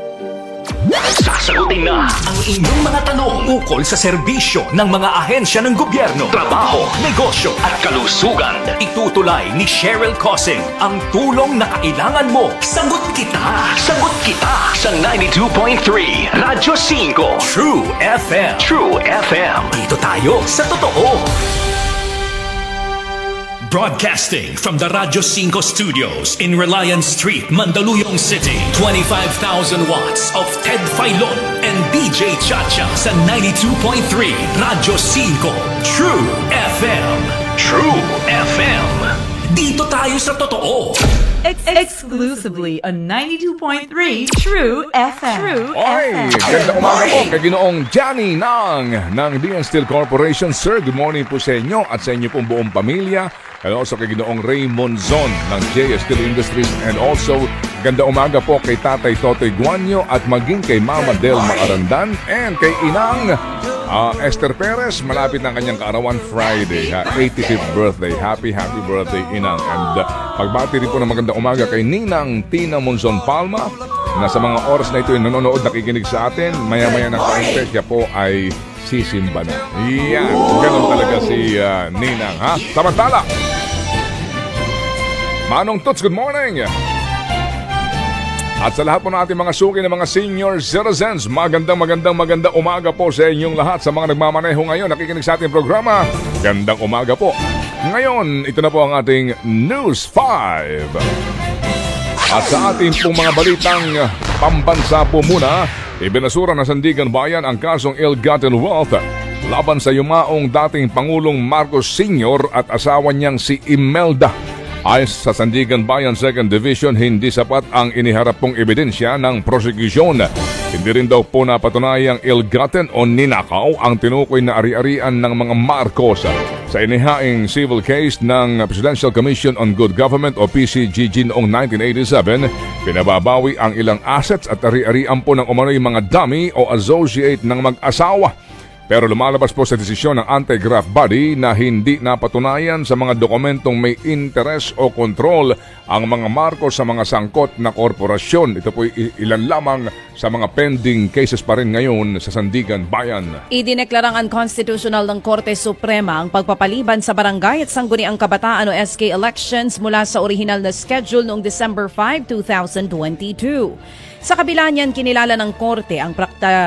Sasagutin na ang inyong mga tanong ukol sa serbisyo ng mga ahensya ng gobyerno, trabaho, negosyo at kalusugan. Itutulay ni Cheryl Cosing ang tulong na kailangan mo. Sagot kita! Sagot kita sa 92.3 Radyo 5 True FM. True FM. Dito tayo sa totoo. Broadcasting from the Radyo 5 studios in Reliance Street, Mandaluyong City. 25,000 watts of Ted Filon and DJ Chacha sa 92.3 Radyo 5 True FM. True FM. Dito tayo sa totoo. Ex- exclusively on 92.3 True FM. True Oy, FM. ganda umaga po kay Ginoong Johnny Nang ng DN Steel Corporation. Sir, good morning po sa inyo at sa inyo pong buong pamilya. And also kay Ginoong Raymond Zon ng JS Steel Industries. And also, ganda umaga po kay Tatay Totoy Guanyo at maging kay Mama Del Macarandan and kay Inang ah, Esther Perez. Malapit ng kanyang kaarawan Friday, ha, 85th birthday. Happy, happy birthday, Inang. And uh, pagbati rin po ng maganda umaga kay Ninang Tina Monzon Palma na sa mga oras na ito ay nanonood, nakikinig sa atin. Maya-maya ng kaunti, siya po ay sisimba na. Yan, ganun talaga si ah, Ninang, ha? Samantala, Manong Tots, good morning! At sa lahat po natin mga suki ng mga senior citizens, magandang magandang magandang umaga po sa inyong lahat sa mga nagmamaneho ngayon, nakikinig sa ating programa. Gandang umaga po. Ngayon, ito na po ang ating News 5. At sa ating pong mga balitang pambansa po muna, ibinasura ng Sandigan Bayan ang kasong ill-gotten wealth laban sa yumaong dating Pangulong Marcos Sr. at asawa niyang si Imelda. Ayon sa Sandigan Bayan 2nd Division, hindi sapat ang iniharap pong ebidensya ng prosecution. Hindi rin daw po napatunayang ill-gotten o ninakaw ang tinukoy na ari-arian ng mga Marcos. Sa inihaing civil case ng Presidential Commission on Good Government o PCGG noong 1987, pinababawi ang ilang assets at ari-arian po ng umano'y mga dummy o associate ng mag-asawa. Pero lumalabas po sa desisyon ng anti-graft body na hindi napatunayan sa mga dokumentong may interes o kontrol ang mga marko sa mga sangkot na korporasyon. Ito po ilan lamang sa mga pending cases pa rin ngayon sa Sandigan Bayan. Idineklarang unconstitutional ng Korte Suprema ang pagpapaliban sa barangay at sangguniang kabataan o SK elections mula sa orihinal na schedule noong December 5, 2022. Sa kabila niyan, kinilala ng korte ang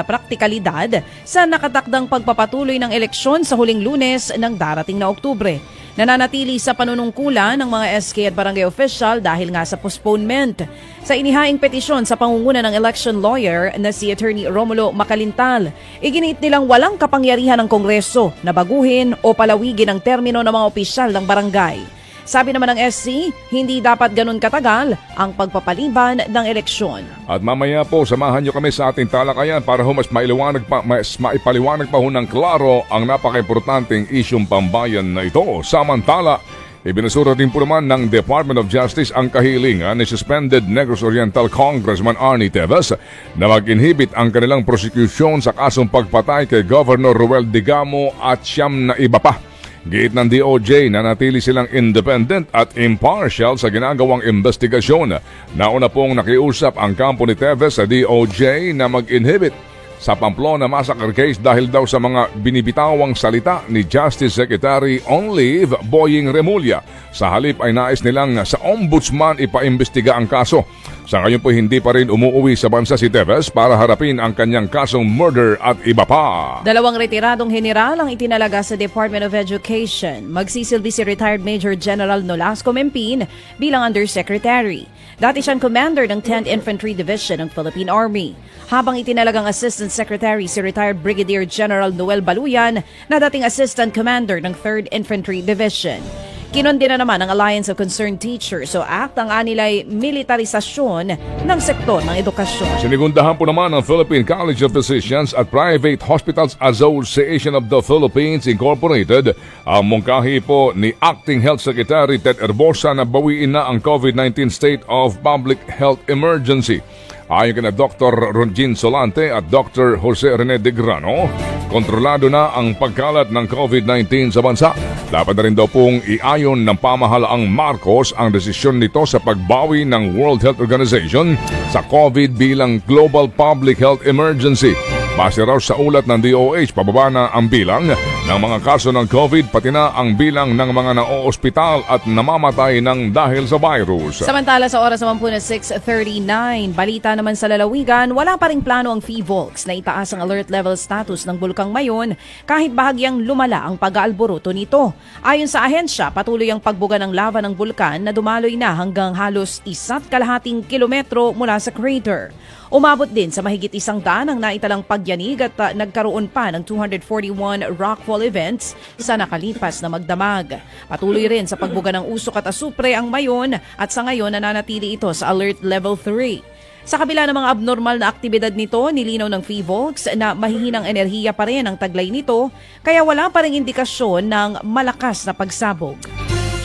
praktikalidad sa nakatakdang pagpapatuloy ng eleksyon sa huling lunes ng darating na Oktubre. Nananatili sa panunungkulan ng mga SK at barangay official dahil nga sa postponement. Sa inihaing petisyon sa pangunguna ng election lawyer na si Attorney Romulo Macalintal, iginit nilang walang kapangyarihan ng Kongreso na baguhin o palawigin ang termino ng mga opisyal ng barangay. Sabi naman ng SC, hindi dapat ganun katagal ang pagpapaliban ng eleksyon. At mamaya po, samahan nyo kami sa ating talakayan para ho mas mailiwanag pa, mas maipaliwanag pa ho ng klaro ang napaka-importanting isyong pambayan na ito. Samantala, Ibinasura din po naman ng Department of Justice ang kahilingan ni suspended Negros Oriental Congressman Arnie Teves na mag-inhibit ang kanilang prosecution sa kasong pagpatay kay Governor Ruel Digamo at siyam na iba pa. Giit ng DOJ na natili silang independent at impartial sa ginagawang investigasyon. Nauna pong nakiusap ang kampo ni Teves sa DOJ na mag-inhibit sa Pamplona massacre case dahil daw sa mga binibitawang salita ni Justice Secretary on leave Boying Remulla. Sa halip ay nais nilang sa ombudsman ipaimbestiga ang kaso. Sa ngayon po hindi pa rin umuuwi sa bansa si Teves para harapin ang kanyang kasong murder at iba pa. Dalawang retiradong general ang itinalaga sa Department of Education. Magsisilbi si retired Major General Nolasco Mempin bilang Undersecretary. Dati siyang commander ng 10th Infantry Division ng Philippine Army. Habang itinalagang Assistant Secretary si retired Brigadier General Noel Baluyan na dating Assistant Commander ng 3rd Infantry Division. Kinundi na naman ng Alliance of Concerned Teachers o ACT ang anilay militarisasyon ng sektor ng edukasyon. Sinigundahan po naman ng Philippine College of Physicians at Private Hospitals Association of the Philippines Incorporated ang mungkahi po ni Acting Health Secretary Ted Erbosa na bawiin na ang COVID-19 State of Public Health Emergency. Ayon kina Dr. Ronjin Solante at Dr. Jose Rene de Grano, kontrolado na ang pagkalat ng COVID-19 sa bansa. Dapat na rin daw pong iayon ng pamahalaang Marcos ang desisyon nito sa pagbawi ng World Health Organization sa COVID bilang Global Public Health Emergency. Base raw sa ulat ng DOH, pababa na ang bilang ng mga kaso ng COVID pati na ang bilang ng mga naoospital at namamatay ng dahil sa virus. Samantala sa oras naman po na 6.39, balita naman sa lalawigan, wala pa rin plano ang FIVOLX na itaas ang alert level status ng Bulkang Mayon kahit bahagyang lumala ang pag-aalboroto nito. Ayon sa ahensya, patuloy ang pagbuga ng lava ng bulkan na dumaloy na hanggang halos isa't kalahating kilometro mula sa crater. Umabot din sa mahigit isang daan ang naitalang pagyanig at uh, nagkaroon pa ng 241 rockfall events sa nakalipas na magdamag. Patuloy rin sa pagbuga ng usok at asupre ang mayon at sa ngayon nananatili ito sa alert level 3. Sa kabila ng mga abnormal na aktibidad nito, nilinaw ng FIVOLX na mahihinang enerhiya pa rin ang taglay nito kaya wala pa rin indikasyon ng malakas na pagsabog.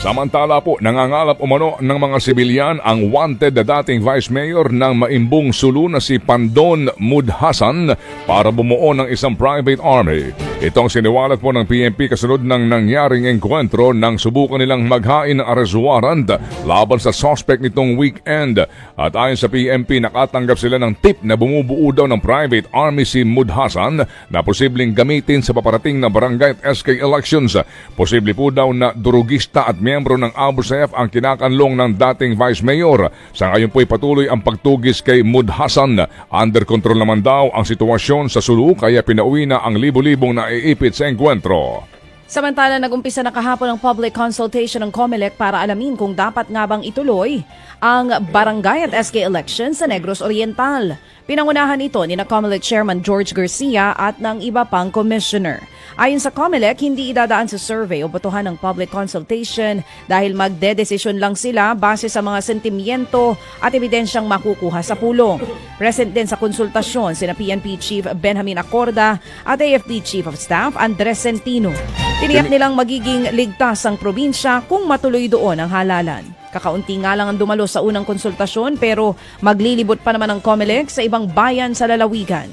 Samantala po, nangangalap umano ng mga sibilyan ang wanted na dating Vice Mayor ng Maimbong Sulu na si Pandon Mudhasan para bumuo ng isang private army. Itong siniwalat po ng PNP kasunod ng nangyaring engkwentro nang subukan nilang maghain ng arrest warrant laban sa suspect nitong weekend. At ayon sa PNP, nakatanggap sila ng tip na bumubuo daw ng private army si Mudhasan na posibleng gamitin sa paparating na barangay at SK elections. Posible po daw na durugista at miyembro ng Abu Sayyaf ang kinakanlong ng dating Vice Mayor. Sa ngayon po'y patuloy ang pagtugis kay Mudhasan. Under control naman daw ang sitwasyon sa Sulu kaya pinauwi na ang libo-libong naiipit sa engkwentro. Samantala, nagumpisa na kahapon ang public consultation ng COMELEC para alamin kung dapat nga bang ituloy ang barangay at SK elections sa Negros Oriental. Pinangunahan ito ni na COMELEC Chairman George Garcia at ng iba pang commissioner. Ayon sa COMELEC, hindi idadaan sa survey o botohan ng public consultation dahil magdedesisyon lang sila base sa mga sentimiento at ebidensyang makukuha sa pulong. Present din sa konsultasyon sina PNP Chief Benjamin Acorda at AFP Chief of Staff Andres Centino. Tiniyak nilang magiging ligtas ang probinsya kung matuloy doon ang halalan. Kakaunti nga lang ang dumalo sa unang konsultasyon pero maglilibot pa naman ang COMELEC sa ibang bayan sa lalawigan.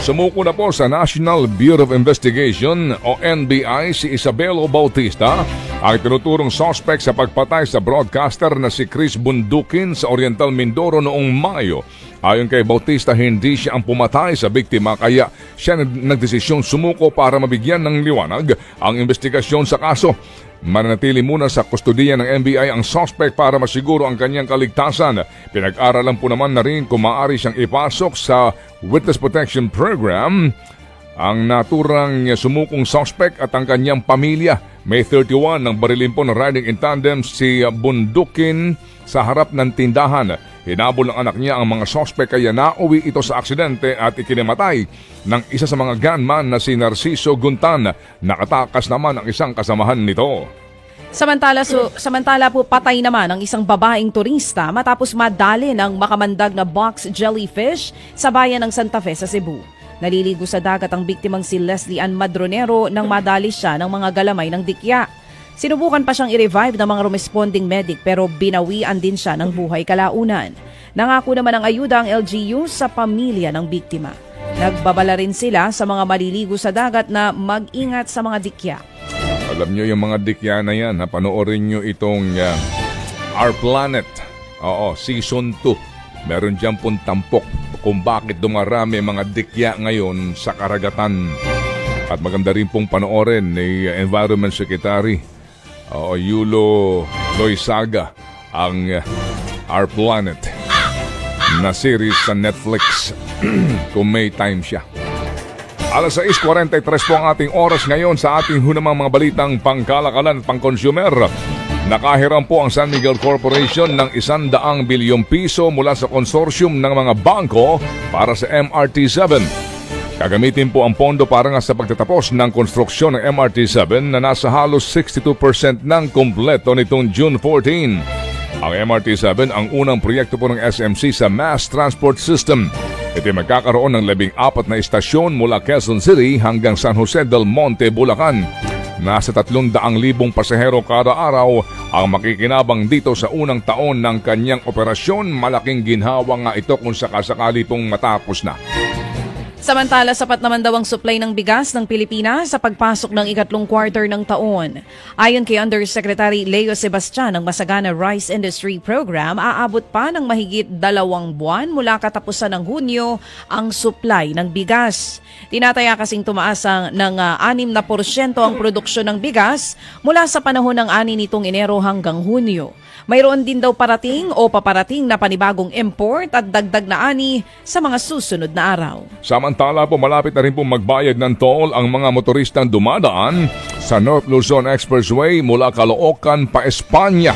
Sumuko na po sa National Bureau of Investigation o NBI si Isabelo Bautista ang tinuturong suspect sa pagpatay sa broadcaster na si Chris Bundukin sa Oriental Mindoro noong Mayo. Ayon kay Bautista, hindi siya ang pumatay sa biktima kaya siya nagdesisyong sumuko para mabigyan ng liwanag ang investigasyon sa kaso. Mananatili muna sa kustodiya ng NBI ang suspect para masiguro ang kanyang kaligtasan. Pinag-aralan po naman na rin kung maaari siyang ipasok sa Witness Protection Program ang naturang sumukong suspect at ang kanyang pamilya. May 31 ng barilin po ng riding in tandem si Bundukin sa harap ng tindahan. Hinabol ng anak niya ang mga sospek kaya nauwi ito sa aksidente at ikinimatay ng isa sa mga gunman na si Narciso Guntan. Nakatakas naman ang isang kasamahan nito. Samantala, so, samantala po patay naman ang isang babaeng turista matapos madali ng makamandag na box jellyfish sa bayan ng Santa Fe sa Cebu. Naliligo sa dagat ang biktimang si Leslie Ann Madronero nang madali siya ng mga galamay ng dikya. Sinubukan pa siyang i-revive ng mga responding medic pero binawian din siya ng buhay kalaunan. Nangako naman ang ayuda ang LGU sa pamilya ng biktima. Nagbabala rin sila sa mga maliligo sa dagat na mag-ingat sa mga dikya. Alam nyo yung mga dikya na yan, ha? panoorin nyo itong uh, Our Planet. Oo, Season 2. Meron dyan pong tampok kung bakit dumarami mga dikya ngayon sa karagatan. At maganda rin pong panoorin ni Environment Secretary o Yulo Loisaga ang uh, Our Planet na series sa Netflix kung may time siya. Alas 6.43 po ang ating oras ngayon sa ating hunamang mga balitang pangkalakalan at pangkonsumer. Nakahiram po ang San Miguel Corporation ng isandaang bilyong piso mula sa konsorsyum ng mga bangko para sa MRT-7. Gagamitin po ang pondo para nga sa pagtatapos ng konstruksyon ng MRT-7 na nasa halos 62% ng kumpleto nitong June 14. Ang MRT-7 ang unang proyekto po ng SMC sa mass transport system. Ito magkakaroon ng labing apat na istasyon mula Quezon City hanggang San Jose del Monte, Bulacan. Nasa 300,000 pasahero kada araw ang makikinabang dito sa unang taon ng kanyang operasyon. Malaking ginhawa nga ito kung sakasakali pong matapos na. Samantala, sapat naman daw ang supply ng bigas ng Pilipinas sa pagpasok ng ikatlong quarter ng taon. Ayon kay Undersecretary Leo Sebastian ng Masagana Rice Industry Program, aabot pa ng mahigit dalawang buwan mula katapusan ng Hunyo ang supply ng bigas. Tinataya kasing tumaas ang ng uh, 6 na porsyento ang produksyon ng bigas mula sa panahon ng ani nitong Enero hanggang Hunyo. Mayroon din daw parating o paparating na panibagong import at dagdag na ani sa mga susunod na araw. Samantala po malapit na rin po magbayad ng toll ang mga motoristang dumadaan sa North Luzon Expressway mula Caloocan pa Espanya.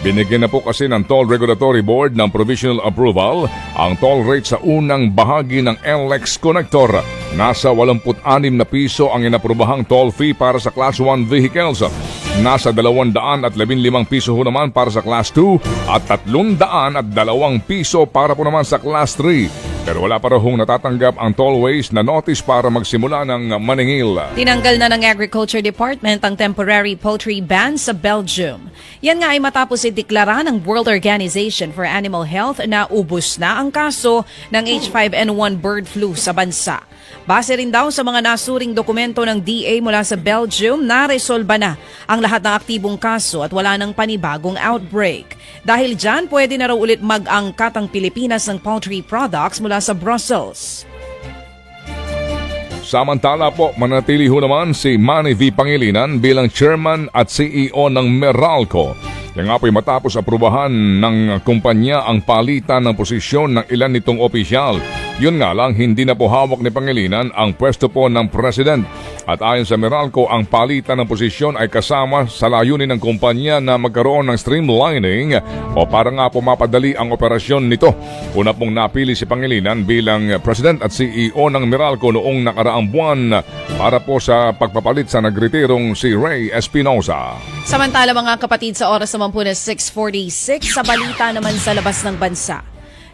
Binigyan na po kasi ng Toll Regulatory Board ng provisional approval ang toll rate sa unang bahagi ng NLEX Connector. Nasa 86 na piso ang inaprobahang toll fee para sa Class 1 vehicles. Nasa 215 piso ho naman para sa Class 2 at 300 at 2 piso para po naman sa Class 3. Pero wala pa raw natatanggap ang tollways na notice para magsimula ng maningil. Tinanggal na ng Agriculture Department ang temporary poultry ban sa Belgium. Yan nga ay matapos ideklara ng World Organization for Animal Health na ubos na ang kaso ng H5N1 bird flu sa bansa. Base rin daw sa mga nasuring dokumento ng DA mula sa Belgium, naresolba na ang lahat ng aktibong kaso at wala ng panibagong outbreak. Dahil dyan, pwede na raw ulit mag-angkat ang Pilipinas ng poultry products sa Brussels. Samantala po, manatili ho naman si Manny V. Pangilinan bilang chairman at CEO ng Meralco. Yan nga po'y matapos aprubahan ng kumpanya ang palitan ng posisyon ng ilan nitong opisyal. Yun nga lang, hindi na po hawak ni Pangilinan ang pwesto po ng president. At ayon sa Meralco, ang palitan ng posisyon ay kasama sa layunin ng kumpanya na magkaroon ng streamlining o para nga po mapadali ang operasyon nito. Una pong napili si Pangilinan bilang president at CEO ng Meralco noong nakaraang buwan para po sa pagpapalit sa nagretirong si Ray Espinosa. Samantala mga kapatid sa oras naman po na 6.46 sa balita naman sa labas ng bansa.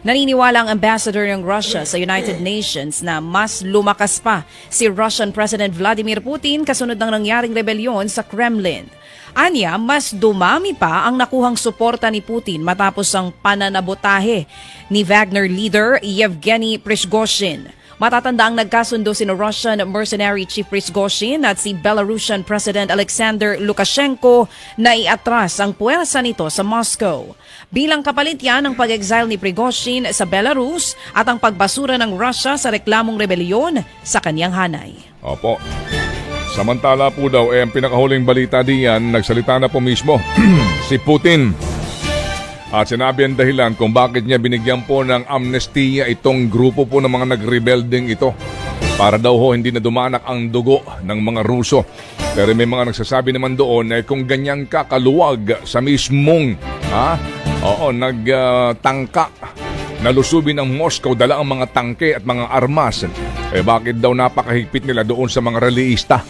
Naniniwala ang ambassador ng Russia sa United Nations na mas lumakas pa si Russian President Vladimir Putin kasunod ng nangyaring rebelyon sa Kremlin. Anya, mas dumami pa ang nakuhang suporta ni Putin matapos ang pananabotahe ni Wagner leader Yevgeny Prigozhin. Matatanda ang nagkasundo sino Russian mercenary chief Prigozhin at si Belarusian President Alexander Lukashenko na iatras ang puwersa nito sa Moscow. Bilang kapalit yan ang pag-exile ni Prigozhin sa Belarus at ang pagbasura ng Russia sa reklamong rebelyon sa kanyang hanay. Opo. Samantala po daw, eh, ang pinakahuling balita diyan, nagsalita na po mismo si Putin. At sinabi ang dahilan kung bakit niya binigyan po ng amnestiya itong grupo po ng mga nagrebelding ito. Para daw ho hindi na dumanak ang dugo ng mga Ruso. Pero may mga nagsasabi naman doon na kung ganyan ka kaluwag sa mismong ha, oo, nagtangka nalusubin ng Moscow dala ang mga tangke at mga armas. Eh bakit daw napakahigpit nila doon sa mga releista?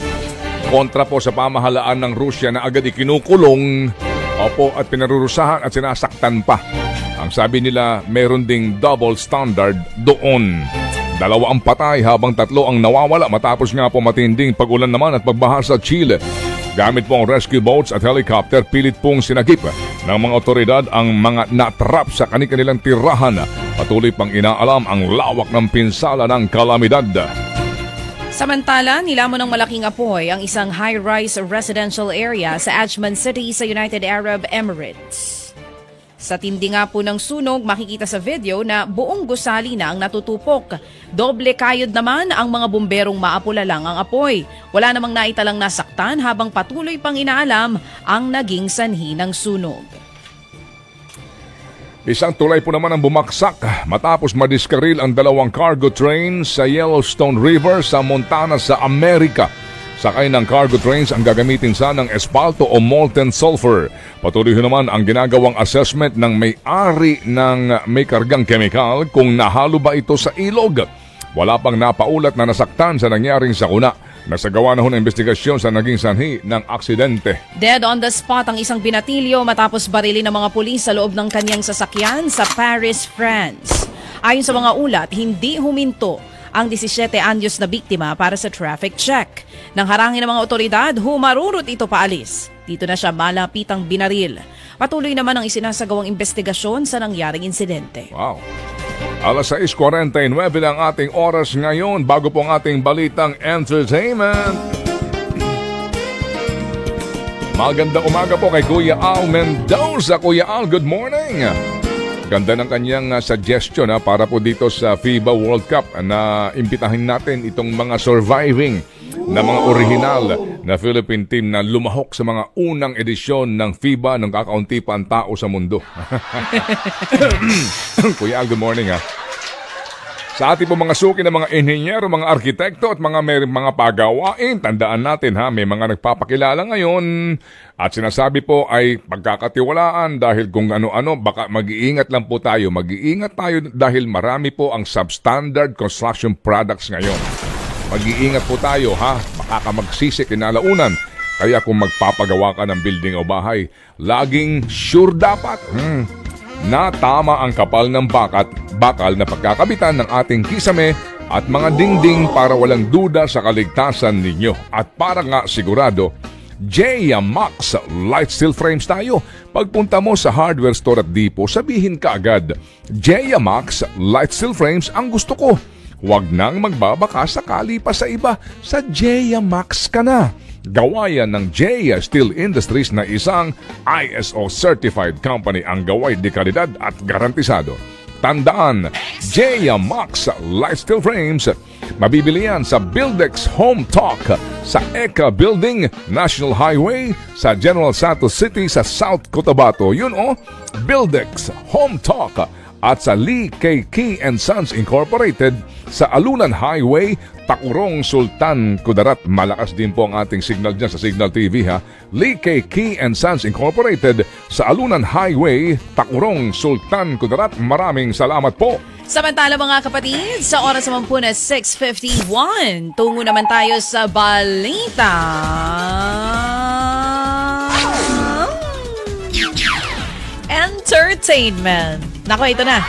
Kontra po sa pamahalaan ng Rusya na agad ikinukulong Opo at pinarurusahan at sinasaktan pa. Ang sabi nila, meron ding double standard doon. Dalawa ang patay habang tatlo ang nawawala matapos nga po matinding pagulan naman at pagbaha sa Chile. Gamit po ang rescue boats at helicopter, pilit pong sinagip ng mga otoridad ang mga natrap sa kanilang tirahan. Patuloy pang inaalam ang lawak ng pinsala ng kalamidad. Samantala, nilamon ng malaking apoy ang isang high-rise residential area sa Ajman City sa United Arab Emirates. Sa tindi nga po ng sunog, makikita sa video na buong gusali na ang natutupok. Doble kayod naman ang mga bumberong maapula lang ang apoy. Wala namang naitalang nasaktan habang patuloy pang inaalam ang naging sanhi ng sunog. Isang tulay po naman ang bumaksak matapos madiskaril ang dalawang cargo train sa Yellowstone River sa Montana sa Amerika. Sakay ng cargo trains ang gagamitin sa ng espalto o molten sulfur. Patuloy naman ang ginagawang assessment ng may-ari ng may kargang chemical kung nahalo ba ito sa ilog. Wala pang napaulat na nasaktan sa nangyaring sakuna. Nasagawa na ho ng investigasyon sa naging sanhi ng aksidente. Dead on the spot ang isang binatilyo matapos barili ng mga pulis sa loob ng kanyang sasakyan sa Paris, France. Ayon sa mga ulat, hindi huminto ang 17 anyos na biktima para sa traffic check. Nang harangin ng mga otoridad, humarurot ito paalis. Dito na siya malapitang binaril. Patuloy naman ang isinasagawang investigasyon sa nangyaring insidente. Wow. Alas 6.49 lang ating oras ngayon bago po ang ating balitang entertainment. Magandang umaga po kay Kuya Al Mendoza. Kuya Al, good morning. Ganda ng kanyang uh, suggestion ha, para po dito sa FIBA World Cup na imbitahin natin itong mga surviving na mga original na Philippine team na lumahok sa mga unang edisyon ng FIBA ng kakaunti pa ang tao sa mundo. Kuya Al, good morning ha. Sa ating po mga suki ng mga inhinyero, mga arkitekto at mga may mga pagawain, tandaan natin ha, may mga nagpapakilala ngayon at sinasabi po ay pagkakatiwalaan dahil kung ano-ano, baka mag-iingat lang po tayo. Mag-iingat tayo dahil marami po ang substandard construction products ngayon. Mag-iingat po tayo ha, makakamagsisi kinalaunan. Kaya kung magpapagawa ka ng building o bahay, laging sure dapat. Hmm, na tama ang kapal ng bakat, bakal na pagkakabitan ng ating kisame at mga dingding para walang duda sa kaligtasan ninyo. At para nga sigurado, Jaya Max Light Steel Frames tayo. Pagpunta mo sa hardware store at depot, sabihin ka agad, Jaya Max Light Steel Frames ang gusto ko. Huwag nang magbabaka sakali pa sa iba, sa Jaya Max ka na. Gawayan ng Jaya Steel Industries na isang ISO certified company ang gaway de kalidad at garantisado. Tandaan, Jaya Max Light Steel Frames. Mabibili yan sa Buildex Home Talk sa ECA Building, National Highway, sa General Santos City sa South Cotabato. Yun oh, Buildex Home Talk at sa Lee K. Key and Sons Incorporated sa Alunan Highway, Takurong Sultan Kudarat. Malakas din po ang ating signal dyan sa Signal TV ha. Lee K. Key and Sons Incorporated sa Alunan Highway, Takurong Sultan Kudarat. Maraming salamat po. Samantala mga kapatid, sa oras naman po na 6.51, tungo naman tayo sa balita. Entertainment. Nako, ito na.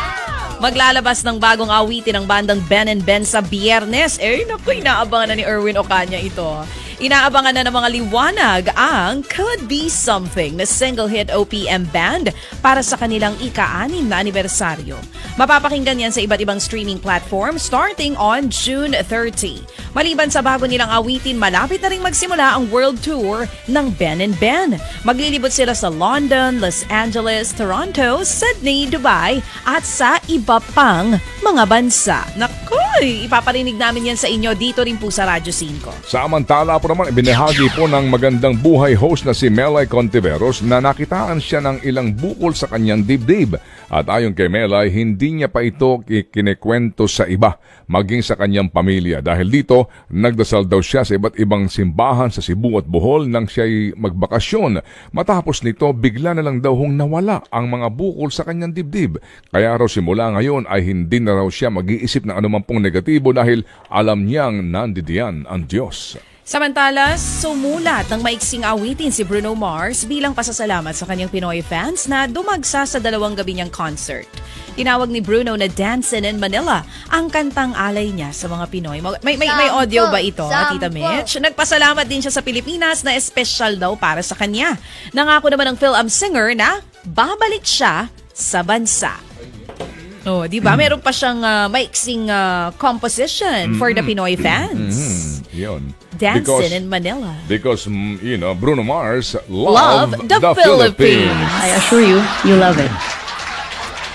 Maglalabas ng bagong awitin ng bandang Ben and Ben sa biyernes. Eh, naku, inaabangan na ni Erwin Ocanya ito. Inaabangan na ng mga liwanag ang Could Be Something na single hit OPM band para sa kanilang ika-anim na anibersaryo. Mapapakinggan yan sa iba't ibang streaming platform starting on June 30. Maliban sa bago nilang awitin, malapit na rin magsimula ang world tour ng Ben and Ben. Maglilibot sila sa London, Los Angeles, Toronto, Sydney, Dubai at sa iba pang mga bansa. Nakoy, ipaparinig namin yan sa inyo dito rin po sa Radyo 5. Samantala po naman, ibinahagi po ng magandang buhay host na si Melay Contiveros na nakitaan siya ng ilang bukol sa kanyang dibdib. At ayon kay Melay, hindi niya pa ito kinikwento sa iba, maging sa kanyang pamilya. Dahil dito, nagdasal daw siya sa iba't ibang simbahan sa Cebu at Bohol nang siya'y magbakasyon. Matapos nito, bigla na lang daw hong nawala ang mga bukol sa kanyang dibdib. Kaya raw simula ngayon ay hindi na raw siya mag-iisip ng anuman pong negatibo dahil alam niyang nandidiyan ang Diyos. Samantala, sumulat ng maiksing awitin si Bruno Mars bilang pasasalamat sa kanyang Pinoy fans na dumagsa sa dalawang gabi niyang concert. Tinawag ni Bruno na Dancin' in Manila ang kantang alay niya sa mga Pinoy. May, may, may audio ba ito, Tita Mitch? Nagpasalamat din siya sa Pilipinas na espesyal daw para sa kanya. Nangako naman ng film singer na babalik siya sa bansa. Oh, 'di ba? Meron pa siyang uh, maiksing uh, composition for the Pinoy fans. Mm, yun. Dancing in Manila. Because, mm, you know, Bruno Mars Love love, the Philippines. I assure you, you love it.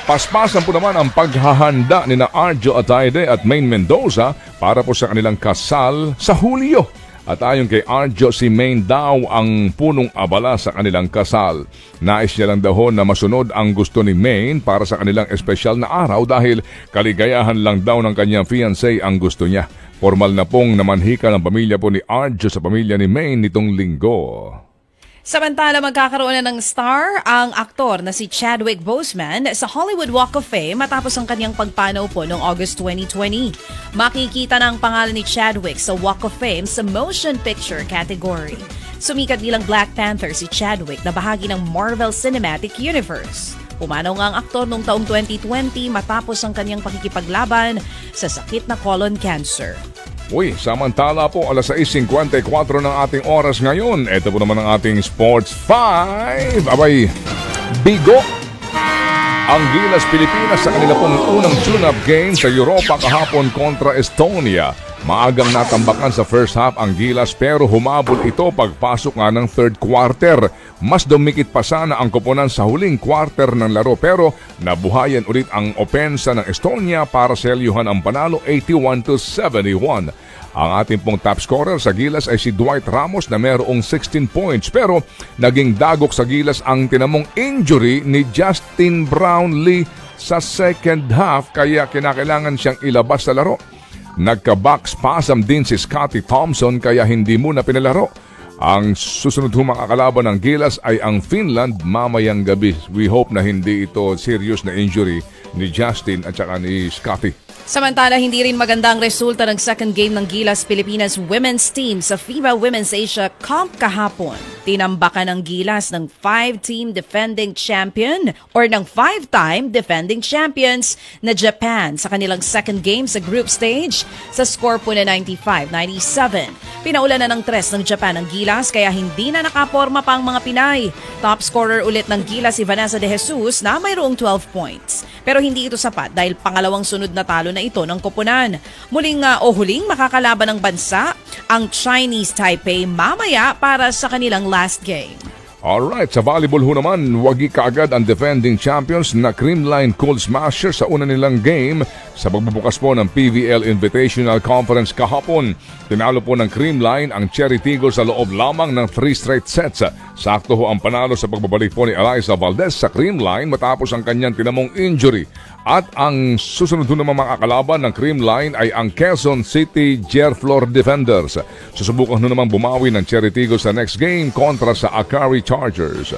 Paspasan po naman ang paghahanda ni na Arjo Ataide at Maine Mendoza para po sa kanilang kasal sa Hulyo. At ayon kay Arjo, si Maine daw ang punong abala sa kanilang kasal. Nais niya lang daw ho na masunod ang gusto ni Maine para sa kanilang espesyal na araw dahil kaligayahan lang daw ng kanyang fiancé ang gusto niya. Formal na pong namanhika ng pamilya po ni Arjo sa pamilya ni Maine nitong linggo. Samantala, magkakaroon na ng star ang aktor na si Chadwick Boseman sa Hollywood Walk of Fame matapos ang kanyang pagpanaw po noong August 2020. Makikita na ang pangalan ni Chadwick sa Walk of Fame sa Motion Picture category. Sumikat bilang Black Panther si Chadwick na bahagi ng Marvel Cinematic Universe. Pumanaw nga ang aktor noong taong 2020 matapos ang kanyang pakikipaglaban sa sakit na colon cancer. Uy, samantala po, alas 6.54 ng ating oras ngayon. Ito po naman ang ating Sports 5. Abay, Bigo. Ang Gilas Pilipinas sa kanila pong unang tune-up game sa Europa kahapon kontra Estonia. Maagang natambakan sa first half ang Gilas pero humabol ito pagpasok nga ng third quarter. Mas dumikit pa sana ang koponan sa huling quarter ng laro pero nabuhayan ulit ang opensa ng Estonia para selyuhan ang panalo 81 to 71. Ang ating pong top scorer sa Gilas ay si Dwight Ramos na mayroong 16 points pero naging dagok sa Gilas ang tinamong injury ni Justin Brownlee sa second half kaya kinakailangan siyang ilabas sa laro. Nagka-back spasm din si Scotty Thompson kaya hindi muna pinalaro. Ang susunod humang kakalaban ng Gilas ay ang Finland mamayang gabi. We hope na hindi ito serious na injury ni Justin at saka ni Scotty. Samantala, hindi rin maganda ang resulta ng second game ng Gilas Pilipinas women's team sa FIBA Women's Asia Comp kahapon. Tinambakan ng Gilas ng five-team defending champion or ng five-time defending champions na Japan sa kanilang second game sa group stage sa score po na 95-97. Pinaula na ng tres ng Japan ang Gilas kaya hindi na nakaporma pa ang mga Pinay. Top scorer ulit ng Gilas si Vanessa de Jesus na mayroong 12 points. Pero hindi ito sapat dahil pangalawang sunod na talo na ito ng koponan. Muling uh, o huling makakalaban ng bansa ang Chinese Taipei mamaya para sa kanilang last game. Alright, sa volleyball ho naman, wagi kaagad ang defending champions na Creamline Cold Smasher sa una nilang game sa pagbubukas po ng PVL Invitational Conference kahapon. Tinalo po ng Creamline ang Cherry Tigers sa loob lamang ng 3 straight sets. Sakto ho ang panalo sa pagbabalik po ni Eliza Valdez sa Creamline matapos ang kanyang tinamong injury. At ang susunod naman mga kalaban ng Creamline ay ang Quezon City Gerflor Defenders. Susubukan ho naman bumawi ng Cherry Tigers sa next game kontra sa Akari Chargers.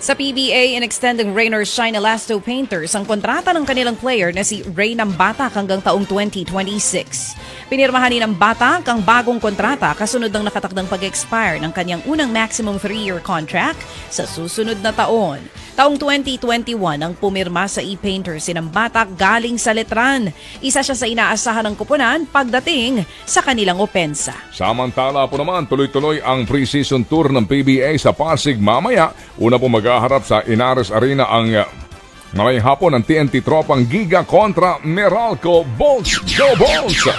Sa PBA, in-extending rain or shine Elasto Painters ang kontrata ng kanilang player na si Ray Batak hanggang taong 2026. Pinirmahan ni ng Batak ang bagong kontrata kasunod ng nakatakdang pag-expire ng kanyang unang maximum 3-year contract sa susunod na taon. Taong 2021 ang pumirma sa e-painters si ng Batak galing sa Letran. Isa siya sa inaasahan ng kupunan pagdating sa kanilang opensa. Samantala po naman, tuloy-tuloy ang preseason tour ng PBA sa Pasig mamaya. Una po maghaharap sa Inares Arena ang uh, hapon ang TNT Tropang Giga kontra Meralco Bolts. Go Bolts!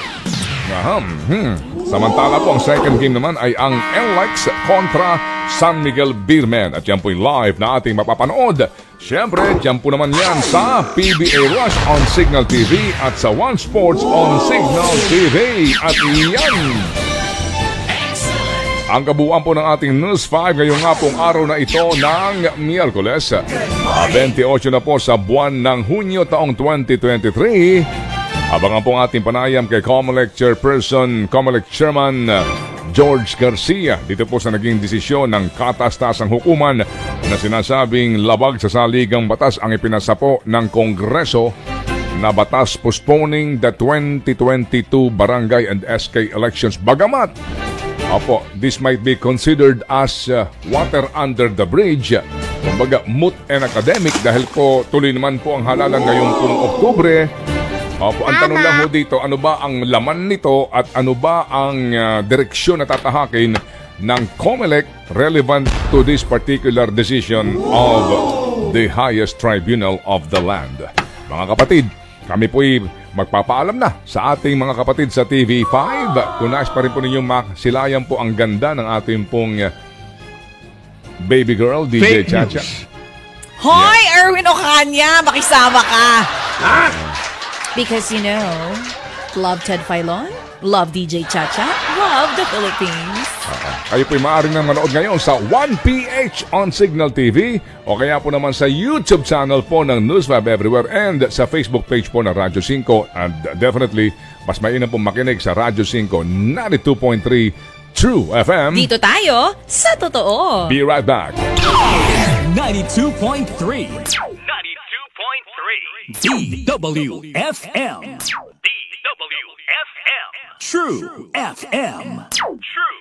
Aham, hmm. Samantala po ang second game naman ay ang NLEX kontra San Miguel Beermen. At yan po yung live na ating mapapanood. Siyempre, dyan po naman yan sa PBA Rush on Signal TV at sa One Sports on Signal TV. At yan! Ang kabuuan po ng ating News 5 ngayong nga pong araw na ito ng Miyerkules. 28 na po sa buwan ng Hunyo taong 2023. Abangan po ang ating panayam kay Comelec Chairperson, Comelec Chairman George Garcia dito po sa naging desisyon ng katastasang hukuman na sinasabing labag sa saligang batas ang ipinasapo ng Kongreso na batas postponing the 2022 barangay and SK elections. Bagamat Opo, this might be considered as uh, water under the bridge. Kumbaga, moot and academic dahil po tuloy naman po ang halalan ngayong pong Oktubre. Opo, ang tanong lang ho dito, ano ba ang laman nito at ano ba ang uh, direksyon na tatahakin ng COMELEC relevant to this particular decision of the highest tribunal of the land. Mga kapatid, kami po'y magpapaalam na sa ating mga kapatid sa TV5. Kung nais pa rin po ninyong masilayan po ang ganda ng ating pong uh, baby girl, DJ Fake Chacha. news. Hoy, Erwin Ocanya, makisama ka. Because you know, love Ted Filon, love DJ Chacha, love the Philippines. Kayo po'y maaaring na manood ngayon sa 1PH on Signal TV o kaya po naman sa YouTube channel po ng Newsweb Everywhere and sa Facebook page po ng Radyo 5 and definitely mas mainam pong makinig sa Radyo 5 92.3 True FM. Dito tayo sa totoo. Be right back. 92.3 DWFM DWFM. True FM True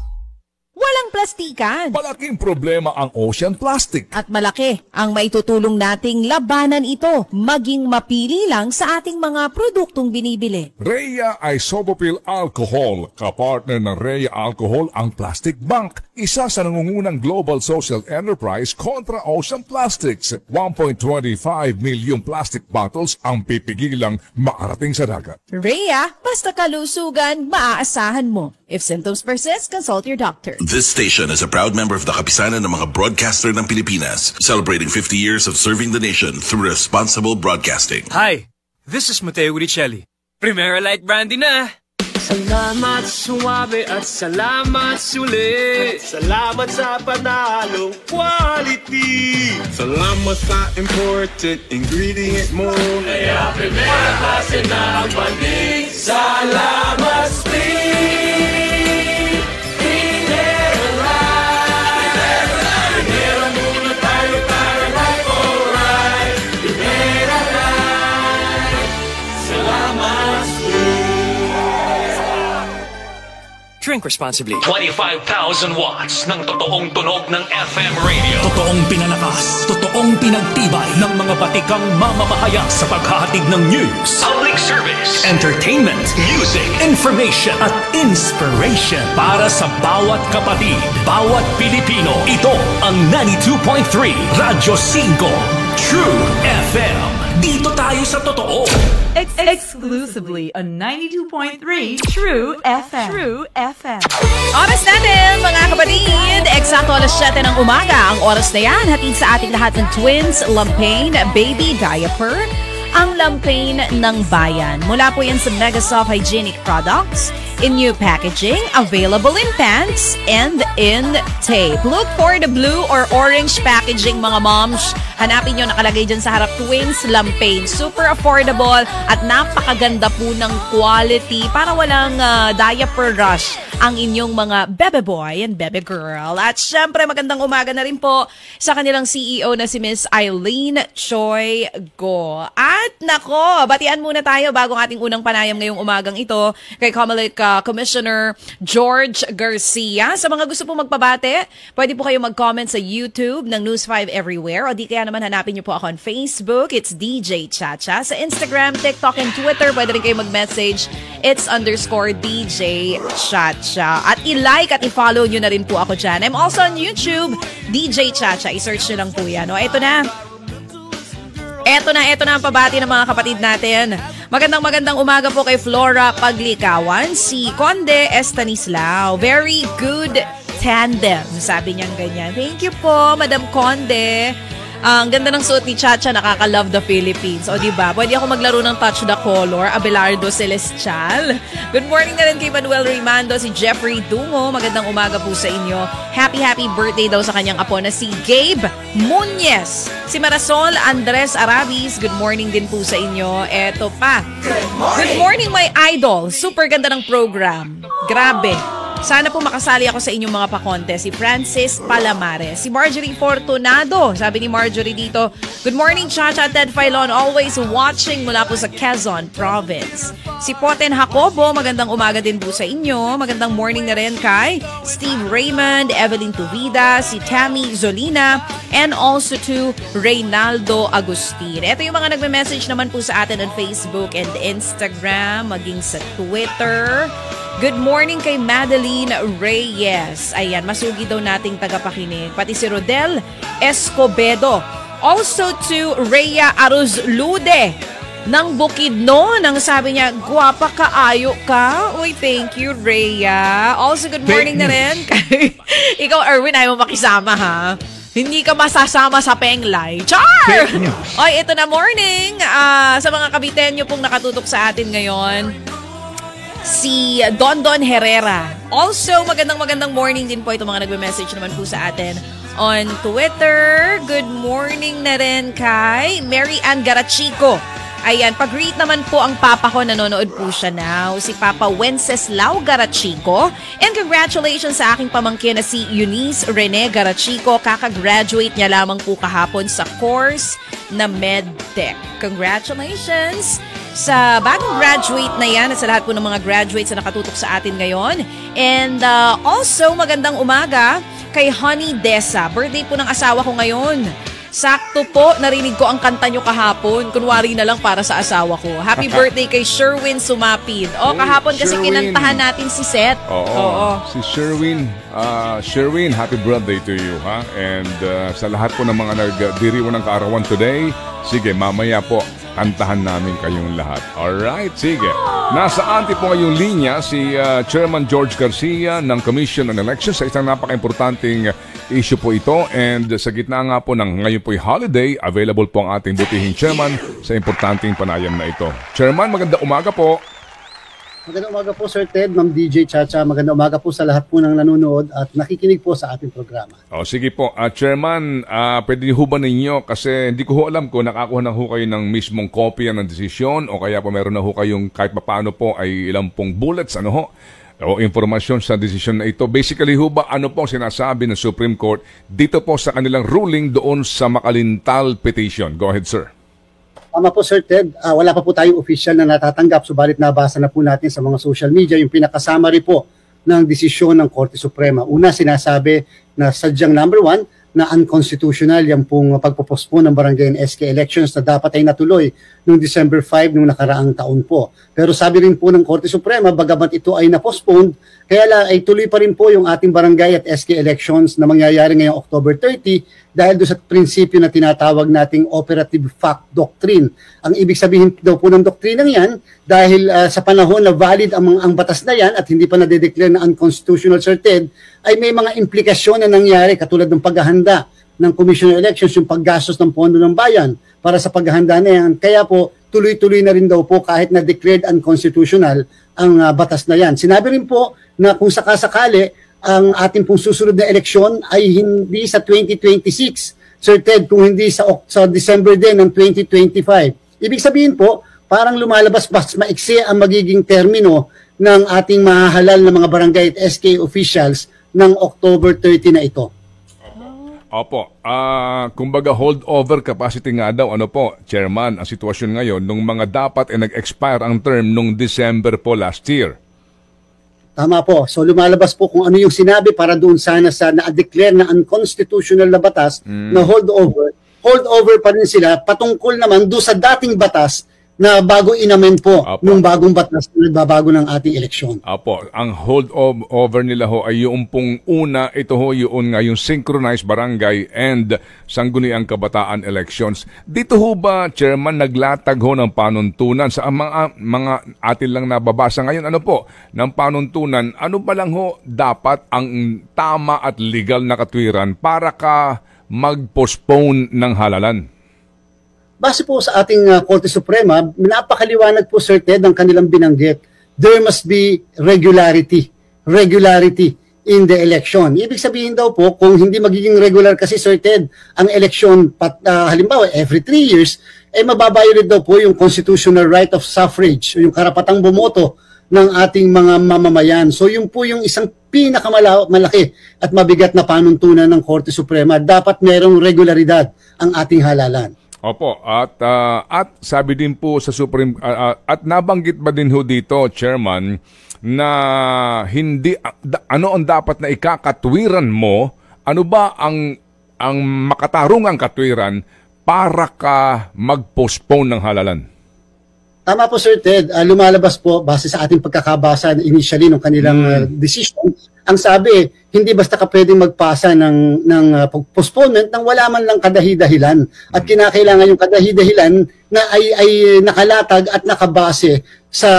Walang plastikan. Malaking problema ang ocean plastic. At malaki ang maitutulong nating labanan ito, maging mapili lang sa ating mga produktong binibili. Rhea Isopropyl Alcohol, kapartner ng Rhea Alcohol ang Plastic Bank, isa sa nangungunang global social enterprise kontra ocean plastics. 1.25 million plastic bottles ang pipigilang makarating sa dagat. Rhea, basta kalusugan, maaasahan mo. If symptoms persist, consult your doctor. This station is a proud member of the Kapisanan ng mga broadcaster ng Pilipinas, celebrating 50 years of serving the nation through responsible broadcasting. Hi, this is Mateo Guricelli. Primera Light Brandy na! Salamat suwabe at salamat sulit Salamat sa panalong quality Salamat sa important ingredient mo Kaya primera klase na ang banding Salamat Speed Drink responsibly. 25,000 watts ng totoong tunog ng FM radio. Totoong pinalakas, totoong pinagtibay ng mga batikang mamamahaya sa paghahatid ng news, Public service. entertainment, Music. information at inspiration para sa bawat kapatid, bawat Pilipino. Ito ang 92.3 Radyo 5 True FM. Dito tayo sa totoo. Ex- exclusively on 92.3 True FM. True FM. Oras natin, mga kapatid. Eksakto alas 7 ng umaga. Ang oras na yan, hatid sa ating lahat ng twins, Lampain, Baby Diaper, ang Lampain ng Bayan. Mula po yan sa Megasoft Hygienic Products, in new packaging, available in pants and in tape. Look for the blue or orange packaging, mga moms. Hanapin nyo nakalagay dyan sa harap Twins Lampain. Super affordable at napakaganda po ng quality para walang ah, diaper rush ang inyong mga bebe boy and bebe girl. At syempre, magandang umaga na rin po sa kanilang CEO na si Miss Eileen Choi Go. At nako, batian muna tayo bago ang ating unang panayam ngayong umagang ito kay Comelec uh, Commissioner George Garcia. Sa mga gusto po magpabate, pwede po kayo mag-comment sa YouTube ng News 5 Everywhere o di kaya naman hanapin niyo po ako on Facebook. It's DJ Chacha. Sa Instagram, TikTok, and Twitter, pwede rin kayo mag-message. It's underscore DJ Chacha. At i-like at i-follow nyo na rin po ako dyan. I'm also on YouTube, DJ Chacha. I-search nyo lang po yan. O, eto na. Eto na, eto na ang pabati ng mga kapatid natin. Magandang magandang umaga po kay Flora Paglikawan, si Conde Estanislao. Very good tandem, sabi niyang ganyan. Thank you po, Madam Conde. Ang ganda ng suot ni Chacha, nakaka-love the Philippines. O, di ba? Pwede ako maglaro ng Touch the Color, Abelardo Celestial. Good morning na rin kay Manuel Rimando, si Jeffrey Dungo. Magandang umaga po sa inyo. Happy, happy birthday daw sa kanyang apo na si Gabe Muñez. Si Marasol Andres Arabis, good morning din po sa inyo. Eto pa. Good morning, my idol. Super ganda ng program. Grabe. Sana po makasali ako sa inyong mga pakonte. Si Francis Palamares. Si Marjorie Fortunado. Sabi ni Marjorie dito, Good morning, Chacha Ted Filon. Always watching mula po sa Quezon Province. Si Poten Jacobo, magandang umaga din po sa inyo. Magandang morning na rin kay Steve Raymond, Evelyn Tuvida, si Tammy Zolina, and also to Reynaldo Agustin. Ito yung mga nagme-message naman po sa atin on Facebook and Instagram, maging sa Twitter. Good morning kay Madeline Reyes. Ayan, masugi daw nating tagapakinig. Pati si Rodel Escobedo. Also to Rhea Aruzlude ng Bukidno. Nang sabi niya, guwapa ka, ayo ka. Uy, thank you, Rhea. Also, good morning na rin kay... Ikaw, Erwin, ayaw mo makisama, ha? Hindi ka masasama sa Penglay. Char! Oy, ito na morning. Ah, sa mga kabitenyo pong nakatutok sa atin ngayon, si Don Don Herrera. Also, magandang magandang morning din po ito mga nagme-message naman po sa atin on Twitter. Good morning na rin kay Mary Ann Garachico. Ayan, pag-greet naman po ang papa ko, nanonood po siya now, si Papa Wenceslao Garachico. And congratulations sa aking pamangkin na si Eunice Rene Garachico. Kakagraduate niya lamang po kahapon sa course na MedTech. Congratulations! Sa bagong graduate na yan at sa lahat po ng mga graduates na nakatutok sa atin ngayon. And uh, also, magandang umaga kay Honey Desa. Birthday po ng asawa ko ngayon. Sakto po, narinig ko ang kanta nyo kahapon. Kunwari na lang para sa asawa ko. Happy birthday kay Sherwin Sumapid. O, Uy, kahapon kasi Sherwin. kinantahan natin si Seth. Oo. Si Sherwin, ah, Sherwin, happy birthday to you, ha? And ah, sa lahat po ng mga nagdiriwan ng kaarawan today, sige, mamaya po, kantahan namin kayong lahat. Alright, sige. Nasa anti po ngayong linya si ah, Chairman George Garcia ng Commission on Elections sa isang napaka-importanting issue po ito. And sa gitna nga po ng ngayon po'y holiday, available po ang ating butihing chairman sa importanteng panayam na ito. Chairman, maganda umaga po. Magandang umaga po Sir Ted, Ma'am DJ Chacha. Magandang umaga po sa lahat po ng nanonood at nakikinig po sa ating programa. O sige po, Ah, Chairman, ah, pwede ho ba ninyo, kasi hindi ko ho alam kung nakakuha na ho kayo ng mismong kopya ng desisyon o kaya po meron na ho kayong kahit papaano po ay ilang pong bullets, ano ho, o informasyon sa desisyon na ito. Basically ho ba, ano po sinasabi ng Supreme Court dito po sa kanilang ruling doon sa Makalintal petition? Go ahead, sir. Tama po Sir Ted, Ah, wala pa po tayong official na natatanggap subalit nabasa na po natin sa mga social media yung pinaka-summary po ng desisyon ng Korte Suprema. Una, sinasabi na sadyang number one, na unconstitutional yung pong pagpopospone ng barangay and SK elections na dapat ay natuloy noong December 5 noong nakaraang taon po. Pero sabi rin po ng Korte Suprema, bagamat ito ay na-postpone, kaya la, ay tuloy pa rin po yung ating barangay at SK elections na mangyayari ngayong October 30 dahil doon sa prinsipyo na tinatawag nating operative fact doctrine. Ang ibig sabihin daw po ng doktrinang yan, dahil uh, sa panahon na valid ang, ang batas na yan at hindi pa nadedeclare na unconstitutional certain, ay may mga implikasyon na nangyari katulad ng paghahanda ng Commission on Elections, yung paggastos ng pondo ng bayan para sa paghahanda na yan. Kaya po, tuloy-tuloy na rin daw po kahit na declared unconstitutional ang uh, batas na yan. Sinabi rin po na kung sakasakali, ang ating pong susunod na eleksyon ay hindi sa 2026, Sir Ted, kung hindi sa, sa December din ng 2025. Ibig sabihin po, parang lumalabas mas maiksi ang magiging termino ng ating mahahalal na mga barangay at SK officials ng October 30 na ito. Opo, ah kumbaga holdover capacity nga daw, ano po, Chairman, ang sitwasyon ngayon nung mga dapat ay nag-expire ang term nung December po last year. Tama po. So lumalabas po kung ano yung sinabi para doon sana sa na-declare na unconstitutional na batas Mm. na holdover. Holdover pa rin sila patungkol naman doon sa dating batas na bago inamen po nung bagong batas na nagbabago ng ating eleksyon. Apo, ang holdover nila ho ay yung pong una, ito ho yung nga yung synchronized barangay and sangguniang kabataan elections. Dito ho ba, Chairman, naglatag ho ng panuntunan sa mga, mga atin lang nababasa ngayon, ano po, ng panuntunan, ano ba lang ho dapat ang tama at legal na katwiran para ka mag-postpone ng halalan? Base po sa ating uh, Korte Suprema, napakaliwanag po Sir Ted ang kanilang binanggit. There must be regularity. Regularity in the election. Ibig sabihin daw po, kung hindi magiging regular kasi Sir Ted, ang election, pat, uh, halimbawa every three years, eh mababayolate daw po yung constitutional right of suffrage, yung karapatang bumoto ng ating mga mamamayan. So yun po yung isang pinakamalaki at mabigat na panuntunan ng Korte Suprema. Dapat merong regularidad ang ating halalan. Opo, at ah, at sabi din po sa Supreme ah, at nabanggit ba din ho dito, Chairman, na hindi da- ano ang dapat na ikakatwiran mo? Ano ba ang ang makatarungang katwiran para ka mag-postpone ng halalan? Tama po Sir Ted, Ah, lumalabas po base sa ating pagkakabasa initially ng kanilang Mm. ah, decision. Ang sabi, hindi basta ka pwedeng magpasa ng ng ah, postponement nang wala man lang kadahi-dahilan. At kinakailangan yung kadahi-dahilan na ay ay nakalatag at nakabase sa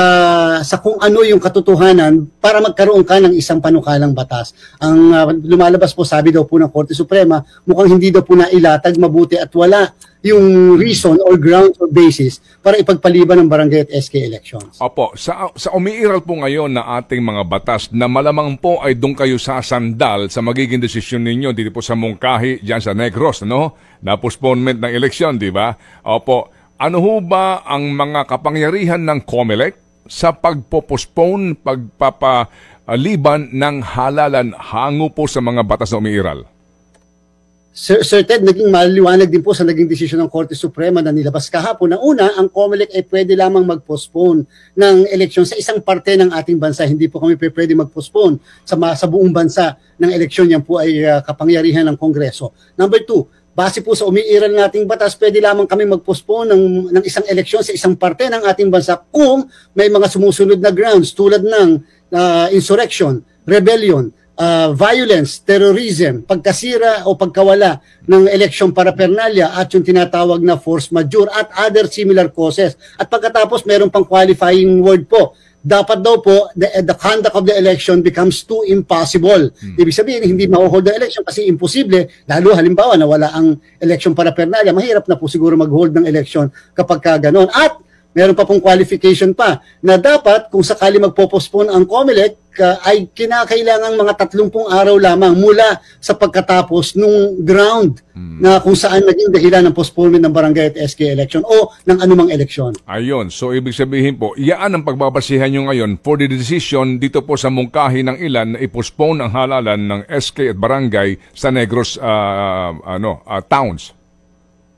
sa kung ano yung katotohanan para magkaroon ka ng isang panukalang batas. Ang ah, lumalabas po sabi daw po ng Korte Suprema, mukhang hindi daw po nailatag mabuti at wala yung reason or grounds or basis para ipagpaliban ng barangay at SK elections. Opo, sa sa umiiral po ngayon na ating mga batas na malamang po ay doon kayo sasandal sa magiging desisyon ninyo dito po sa Mungkahi, diyan sa Negros, no? Na postponement ng eleksyon, di ba? Opo, ano ho ba ang mga kapangyarihan ng COMELEC sa pagpo-postpone, pagpapaliban ng halalan hango po sa mga batas na umiiral? Sir, Sir Ted, naging maliwanag din po sa naging desisyon ng Korte Suprema na nilabas kahapon na una, ang COMELEC ay pwede lamang mag-postpone ng eleksyon sa isang parte ng ating bansa. Hindi po kami pwede mag-postpone sa, sa buong bansa ng eleksyon. Yan po ay ah, kapangyarihan ng Kongreso. Number two, base po sa umiiral nating batas, pwede lamang kami mag-postpone ng, ng isang eleksyon sa isang parte ng ating bansa kung may mga sumusunod na grounds tulad ng ah, insurrection, rebellion, uh, violence, terrorism, pagkasira o pagkawala ng election paraphernalia at yung tinatawag na force majeure at other similar causes. At pagkatapos meron pang qualifying word po. Dapat daw po the, the conduct of the election becomes too impossible. Ibig sabihin hindi ma-hold the election kasi imposible lalo halimbawa na wala ang election paraphernalia, mahirap na po siguro mag-hold ng election kapag ka ganon. At meron pa pong qualification pa na dapat kung sakali magpo-postpone ang COMELEC uh, ay kinakailangan mga 30 araw lamang mula sa pagkatapos nung ground na kung saan naging dahilan ng postponement ng barangay at SK election o ng anumang eleksyon. Ayon, so ibig sabihin po, iyan ang pagbabasihan nyo ngayon for the decision dito po sa mungkahi ng ilan na i-postpone ang halalan ng SK at barangay sa Negros ah, ano, ah, towns.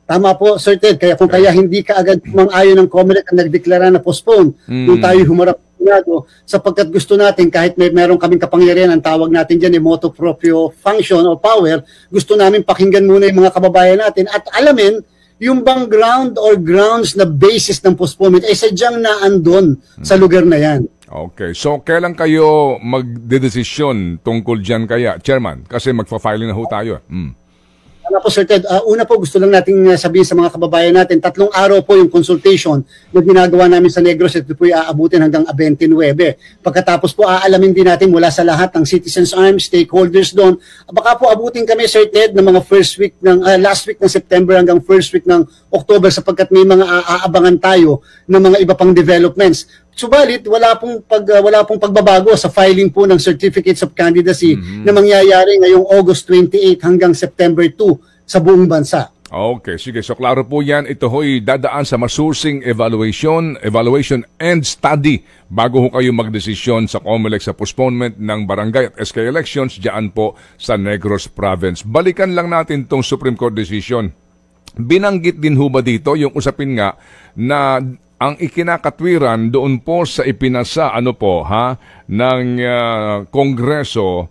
Tama po, Sir Ted. Kaya kung kaya hindi ka agad mang ayon ng COMELEC ang nagdeklara na postpone Mm. nung tayo humarap Senado sapagkat gusto natin kahit may meron kaming kapangyarihan ang tawag natin diyan ay moto proprio function or power, gusto namin pakinggan muna yung mga kababayan natin at alamin yung bang ground or grounds na basis ng postponement ay sadyang naandon sa lugar na yan. Okay. So, kailan kayo magdedesisyon tungkol dyan kaya, Chairman? Kasi magfa-filing na ho tayo. Mm. Ano po Sir Ted, uh, una po gusto lang nating uh, sabihin sa mga kababayan natin, tatlong araw po yung consultation na ginagawa namin sa Negros ito po aabutin hanggang 29. Pagkatapos po aalamin din natin mula sa lahat ng citizens arms, stakeholders doon. Baka po abutin kami Sir Ted ng mga first week ng uh, last week ng September hanggang first week ng October sapagkat may mga aabangan tayo ng mga iba pang developments. Subalit wala pong pag uh, wala pong pagbabago sa filing po ng certificates of candidacy mm-hmm. na mangyayari ngayong August 28 hanggang September 2 sa buong bansa. Okay, sige. So klaro po yan. Ito ho'y dadaan sa masursing evaluation, evaluation and study bago ho kayo magdesisyon sa COMELEC sa postponement ng barangay at SK elections diyan po sa Negros Province. Balikan lang natin tong Supreme Court decision. Binanggit din ho ba dito yung usapin nga na ang ikinakatwiran doon po sa ipinasa ano po ha ng uh, Kongreso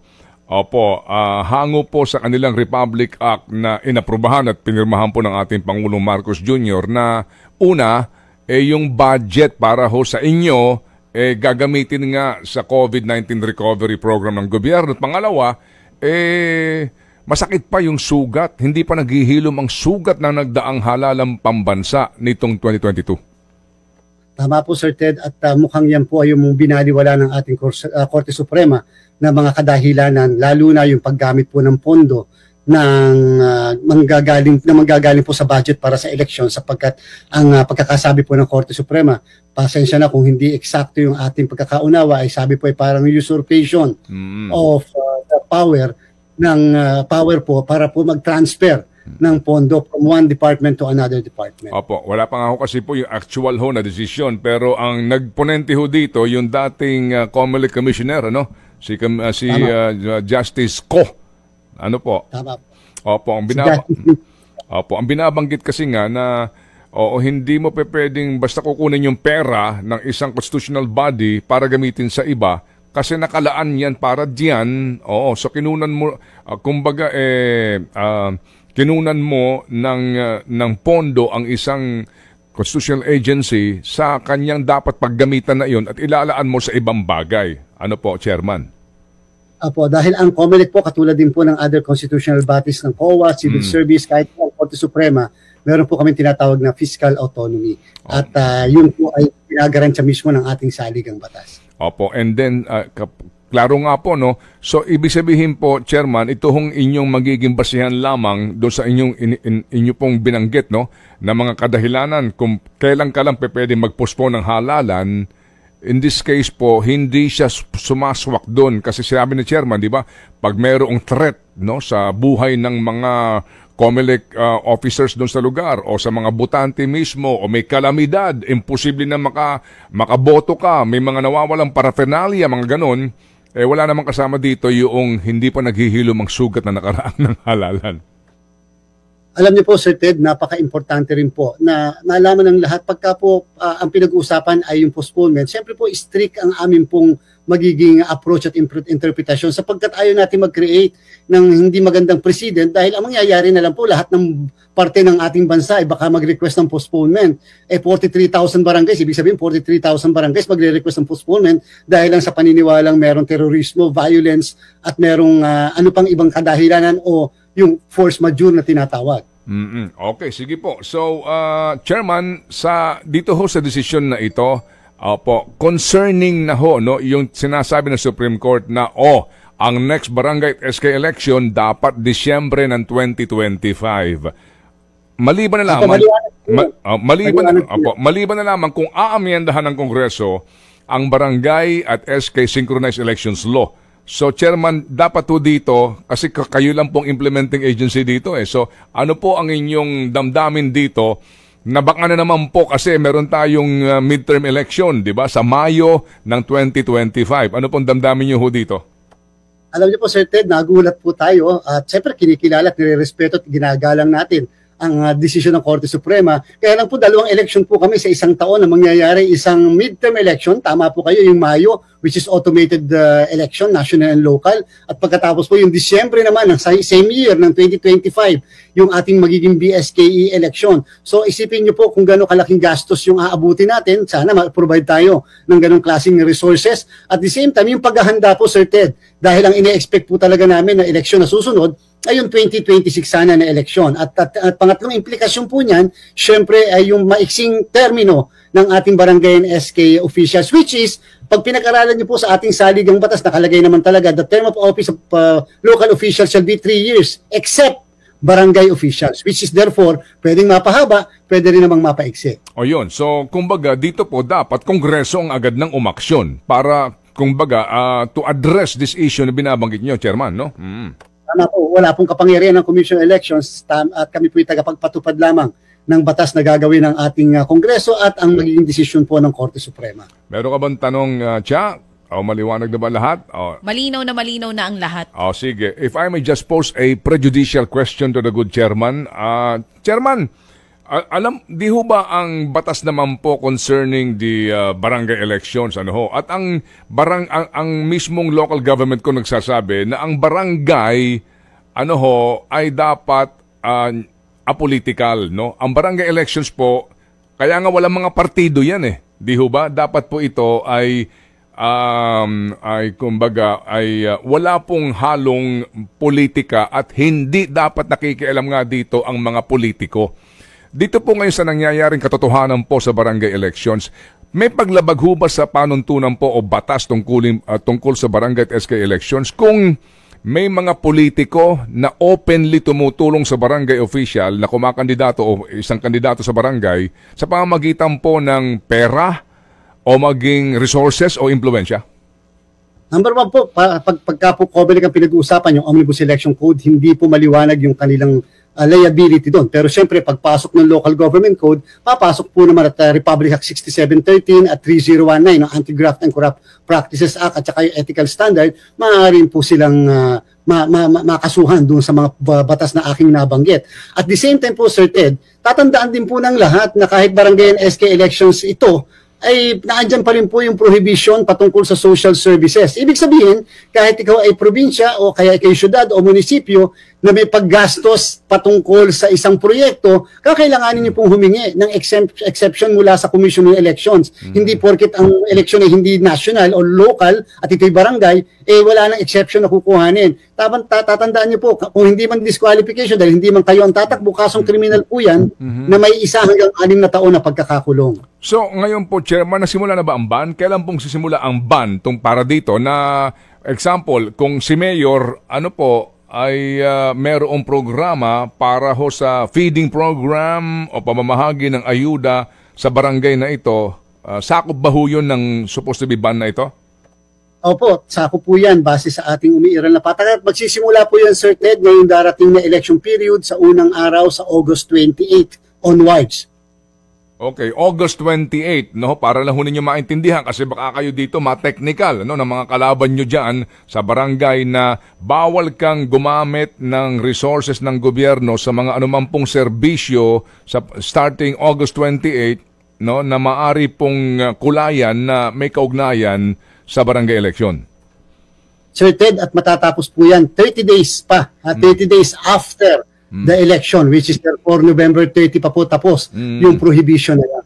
Opo, uh, hango po sa kanilang Republic Act na inaprubahan at pinirmahan po ng ating Pangulong Marcos Jr. na una, eh, yung budget para ho sa inyo eh, gagamitin nga sa COVID-19 recovery program ng gobyerno. At pangalawa, eh, masakit pa yung sugat. Hindi pa naghihilom ang sugat na nagdaang halalang pambansa nitong 2022. Tama po Sir Ted at uh, mukhang yan po ay yung binaliwala ng ating uh, Korte Suprema na mga kadahilanan lalo na yung paggamit po ng pondo ng uh, manggagaling na manggagaling po sa budget para sa election sapagkat ang uh, pagkakasabi po ng Korte Suprema pasensya na kung hindi eksakto yung ating pagkakaunawa ay sabi po ay parang usurpation mm. of uh, the power ng uh, power po para po mag-transfer ng pondo from one department to another department. Opo, wala pa nga ho kasi po yung actual ho na desisyon pero ang nagponente ho dito yung dating uh, COMELEC Commissioner ano si uh, si uh, Justice Ko. Ano po? Tama. Opo, ang binaba Opo, ang binabanggit kasi nga na Oo, hindi mo pe pwedeng basta kukunin yung pera ng isang constitutional body para gamitin sa iba kasi nakalaan yan para diyan. Oo, so kinunan mo, uh, kumbaga eh, uh, kinunan mo ng, uh, ng pondo ang isang constitutional agency sa kanyang dapat paggamitan na iyon at ilalaan mo sa ibang bagay. Ano po, Chairman? Apo, dahil ang COMELEC po, katulad din po ng other constitutional bodies ng COA, Civil mm. Service, kahit po ang Korte Suprema, meron po kami tinatawag na fiscal autonomy. Oh. At uh, yun po ay pinagaransya mismo ng ating saligang batas. Opo, and then uh, Klaro nga po, no? So, ibig sabihin po, Chairman, ito hong inyong magiging basihan lamang do sa inyong in, in, inyo pong binanggit, no? Na mga kadahilanan kung kailan ka lang pwede mag-postpone ng halalan, in this case po, hindi siya sumaswak doon. Kasi sinabi ni Chairman, di ba, pag mayroong threat no, sa buhay ng mga COMELEC uh, officers doon sa lugar o sa mga butante mismo o may kalamidad, imposible na maka, makaboto ka, may mga nawawalang paraphernalia, mga ganon, eh wala namang kasama dito yung hindi pa naghihilom ang sugat na nakaraang ng halalan. Alam niyo po Sir Ted, napaka-importante rin po na nalaman ng lahat pagka po uh, ang pinag-uusapan ay yung postponement. Siyempre po strict ang amin pong magiging approach at interpretation sapagkat ayaw natin mag-create ng hindi magandang president dahil ang mangyayari na lang po lahat ng parte ng ating bansa ay baka mag-request ng postponement. Eh 43,000 barangays, ibig sabihin 43,000 barangays magre-request ng postponement dahil lang sa paniniwalang merong terorismo, violence at merong uh, ano pang ibang kadahilanan o yung force majeure na tinatawag. Mm-hmm. Okay, sige po. So, uh, Chairman, sa dito ho sa desisyon na ito, Opo, concerning na ho no yung sinasabi ng Supreme Court na oh, ang next barangay SK election dapat Disyembre ng 2025. Maliban na lamang ma, uh, maliban na, opo, maliban na lamang kung aamyendahan ng Kongreso ang barangay at SK synchronized elections law. So chairman, dapat po dito kasi kayo lang pong implementing agency dito eh. So ano po ang inyong damdamin dito Nabaka na naman po kasi meron tayong uh, midterm election, di ba? Sa Mayo ng 2025. Ano pong damdamin niyo ho dito? Alam niyo po, Sir Ted, nagulat po tayo. At siyempre, kinikilala at nire-respeto at ginagalang natin ang uh, desisyon ng Korte Suprema. Kaya lang po dalawang election po kami sa isang taon na mangyayari isang midterm election, tama po kayo yung Mayo, which is automated uh, election, national and local. At pagkatapos po yung Disyembre naman ng same year ng 2025, yung ating magiging BSKE election. So isipin niyo po kung gaano kalaking gastos yung aabuti natin, sana ma-provide tayo ng ganong klaseng resources. At the same time, yung paghahanda po, Sir Ted, dahil ang ine-expect po talaga namin na eleksyon na susunod, ay yung 2026 sana na eleksyon. At, at, at pangatlong implikasyon po niyan, syempre ay yung maiksing termino ng ating barangay and SK officials, which is, pag pinag-aralan niyo po sa ating saligang batas, nakalagay naman talaga, the term of office of uh, local officials shall be 3 years, except barangay officials, which is therefore, pwedeng mapahaba, pwede rin namang mapaiksi. O yun, so kumbaga dito po dapat kongreso ang agad ng umaksyon para kumbaga uh, to address this issue na binabanggit niyo, Chairman, no? Mm. Tama po, wala pong kapangyarihan ng Commission on Elections tam, at kami po tagapagpatupad lamang ng batas na gagawin ng ating uh, Kongreso at ang magiging desisyon po ng Korte Suprema. Meron ka bang tanong, uh, Cha? O maliwanag na ba lahat? O, Malinaw na malinaw na ang lahat. o sige, if I may just pose a prejudicial question to the good chairman. Uh, chairman, alam, di ho ba ang batas naman po concerning the uh, barangay elections, ano ho? At ang, barang, ang, ang mismong local government ko nagsasabi na ang barangay, ano ho, ay dapat uh, apolitical, no? Ang barangay elections po, kaya nga walang mga partido yan eh. Di ho ba? Dapat po ito ay um, ay kumbaga ay uh, wala pong halong politika at hindi dapat nakikialam nga dito ang mga politiko. Dito po ngayon sa nangyayaring katotohanan po sa barangay elections, may paglabag ho ba sa panuntunan po o batas tungkol, uh, tungkol sa barangay at SK elections kung may mga politiko na openly tumutulong sa barangay official na kumakandidato o isang kandidato sa barangay sa pamamagitan po ng pera o maging resources o impluensya? Number one po, pa, pag, pagka po COMELEC ang pinag-uusapan, yung Omnibus Election Code, hindi po maliwanag yung kanilang uh, liability doon. Pero siyempre, pagpasok ng Local Government Code, papasok po naman at uh, Republic Act 6713 at 3019 ng Anti-Graft and Corrupt Practices Act at saka yung Ethical Standard, maaaring po silang uh, ma- ma- ma- makasuhan doon sa mga batas na aking nabanggit. At the same time po, Sir Ted, tatandaan din po ng lahat na kahit barangay and SK elections ito, ay naandyan pa rin po yung prohibition patungkol sa social services. Ibig sabihin, kahit ikaw ay probinsya o kaya ikaw syudad o munisipyo na may paggastos patungkol sa isang proyekto, kakailanganin niyo pong humingi ng exempt, exception mula sa Commission on Elections. Mm-hmm. Hindi porket ang eleksyon ay hindi national o local at ito'y barangay, eh wala nang exception na kukuhanin. Taban, tatandaan niyo po, kung hindi man disqualification dahil hindi man kayo ang tatakbo, kasong kriminal po yan mm-hmm. na may isa hanggang anim na taon na pagkakakulong. So, ngayon po, Chairman, nasimula na ba ang ban? Kailan pong sisimula ang ban tong para dito na, example, kung si Mayor, ano po, ay uh, merong programa para ho sa feeding program o pamamahagi ng ayuda sa barangay na ito. Uh, sakop ba ho yun ng supposed to be ban na ito? Opo, sakop po yan base sa ating umiiral na patakat. Magsisimula po yan, Sir Ted, ngayong darating na election period sa unang araw sa August 28 onwards. Okay, August 28, no? Para lang ho ninyo maintindihan kasi baka kayo dito ma-technical, no? Ng mga kalaban nyo dyan sa barangay na bawal kang gumamit ng resources ng gobyerno sa mga anumampong serbisyo sa starting August 28, no? Na maari pong uh, kulayan na may kaugnayan sa barangay election. Sir Ted, at matatapos po yan 30 days pa, ha? 30 days after the election which is therefore November 30 pa po tapos mm. yung prohibition na yan.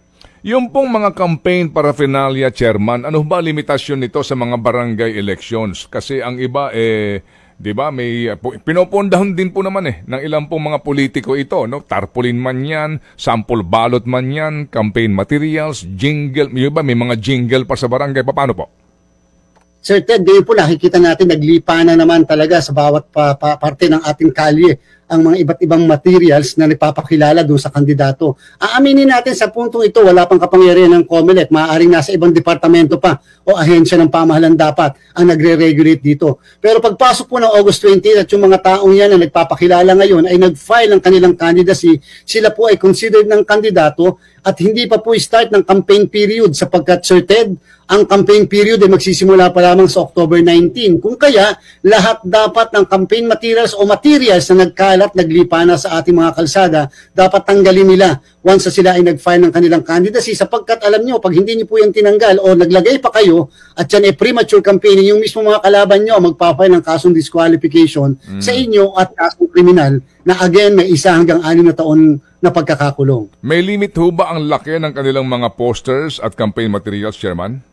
Yung pong mga campaign paraphernalia, Chairman, ano ba limitasyon nito sa mga barangay elections? Kasi ang iba, eh, di ba, may pinopondahan din po naman eh ng ilang pong mga politiko ito, no? Tarpaulin man yan, sample ballot man yan, campaign materials, jingle, yung iba, may mga jingle pa sa barangay. Paano po? Sir Ted, ngayon po nakikita natin naglipa na naman talaga sa bawat pa, pa, parte ng ating kalye ang mga iba't ibang materials na nagpapakilala doon sa kandidato. Aaminin natin sa puntong ito, wala pang kapangyarihan ng COMELEC. Maaaring nasa ibang departamento pa o ahensya ng pamahalan dapat ang nagre-regulate dito. Pero pagpasok po ng August 20 at yung mga taong yan na nagpapakilala ngayon ay nag-file ng kanilang candidacy, sila po ay considered ng kandidato at hindi pa po start ng campaign period sapagkat Sir Ted, ang campaign period ay magsisimula pa lamang sa October 19. Kung kaya, lahat dapat ng campaign materials o materials na nagkalat, naglipa na sa ating mga kalsada, dapat tanggalin nila once sila ay nag-file ng kanilang candidacy sapagkat alam nyo, pag hindi nyo po yan tinanggal o naglagay pa kayo at yan ay premature campaigning, yung mismo mga kalaban nyo magpapile ng kasong disqualification Mm. sa inyo at kasong kriminal na again may isa hanggang anim na taon na pagkakakulong. May limit ho ba ang laki ng kanilang mga posters at campaign materials, Chairman?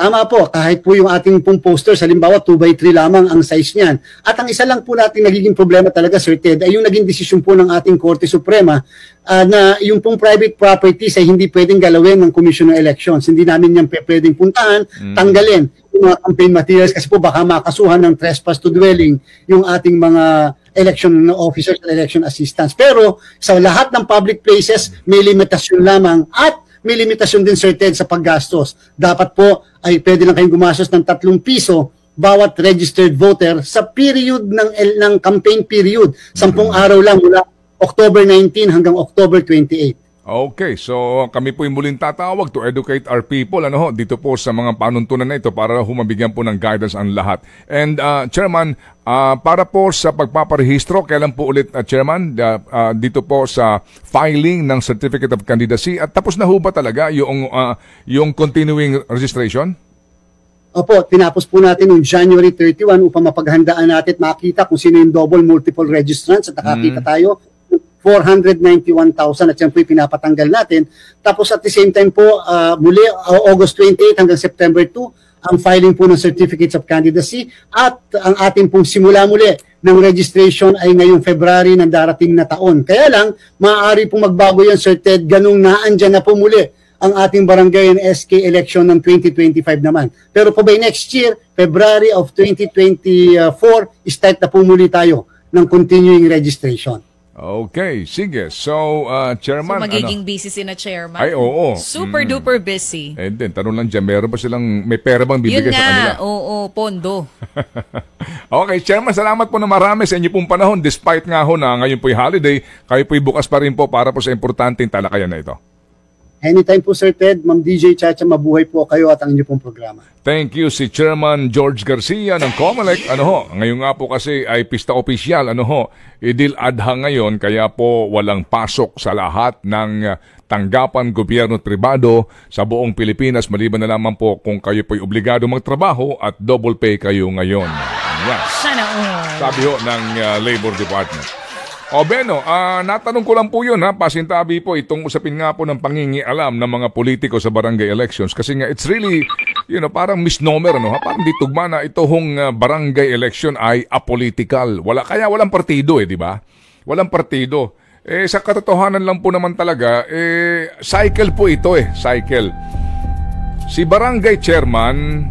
Tama po, kahit po yung ating pong poster, halimbawa 2 by 3 lamang ang size niyan. At ang isa lang po nating nagiging problema talaga, Sir Ted, ay yung naging desisyon po ng ating Korte Suprema ah, na yung pong private properties ay hindi pwedeng galawin ng Commission of Elections. Hindi namin yan pwedeng puntahan, tanggalin yung mga campaign materials kasi po baka makasuhan ng trespass to dwelling yung ating mga election officers at election assistants. Pero sa lahat ng public places, may limitasyon lamang at may limitasyon din Sir sa paggastos. Dapat po ay pwede lang kayong gumastos ng 3 piso bawat registered voter sa period ng ng campaign period. Sampung araw lang mula October 19 hanggang October 28. Okay, so kami po yung muling tatawag to educate our people ano ho, dito po sa mga panuntunan na ito para humabigyan po ng guidance ang lahat. And uh, Chairman, uh, para po sa pagpaparehistro, kailan po ulit uh, Chairman uh, uh, dito po sa filing ng Certificate of Candidacy at tapos na ho ba talaga yung uh, yung continuing registration? Opo, tinapos po natin noong January 31 upang mapaghandaan natin at makita kung sino yung double multiple registrants at nakakita tayo 491,000 at yan po pinapatanggal natin. Tapos at the same time po, ah, muli ah, August 28 hanggang September 2, ang filing po ng Certificates of Candidacy at ang ating pong simula muli ng registration ay ngayong February ng darating na taon. Kaya lang, maaari pong magbago yan, Sir Ted, ganung naandyan na po muli ang ating barangay and SK election ng 2025 naman. Pero po by next year, February of 2024, start na po muli tayo ng continuing registration. Okay, sige. So, uh, So Chairman, magiging ano? busy si na chairman. Ay, oo. Super Mm. duper busy. Eh din, tanong lang dyan, meron ba silang, may pera bang Yun bibigay sa kanila? nga, oo, pondo. Okay, Chairman, salamat po na marami sa inyo pong panahon. Despite nga ho na ngayon po'y holiday, kayo po'y bukas pa rin po para po sa importanteng talakayan na ito. Anytime po Sir Ted, Ma'am DJ Chacha, mabuhay po kayo at ang inyo pong programa. Thank you si Chairman George Garcia ng COMELEC. Ano ho, ngayon nga po kasi ay pista opisyal. Ano ho, idil adha ngayon kaya po walang pasok sa lahat ng uh, tanggapan gobyerno at pribado sa buong Pilipinas maliban na lamang po kung kayo po'y obligado magtrabaho at double pay kayo ngayon. Yan. Sana all. Sabi ho ng uh, Labor Department. O Beno, ah, natanong ko lang po yun ha, pasintabi po itong usapin nga po ng pangingialam ng mga politiko sa barangay elections kasi nga it's really, you know, parang misnomer no, ha? parang di tugma na ito hong ah, barangay election ay apolitical. Wala, kaya walang partido eh, di ba? Walang partido. Eh, sa katotohanan lang po naman talaga, eh, cycle po ito eh, cycle. Si barangay chairman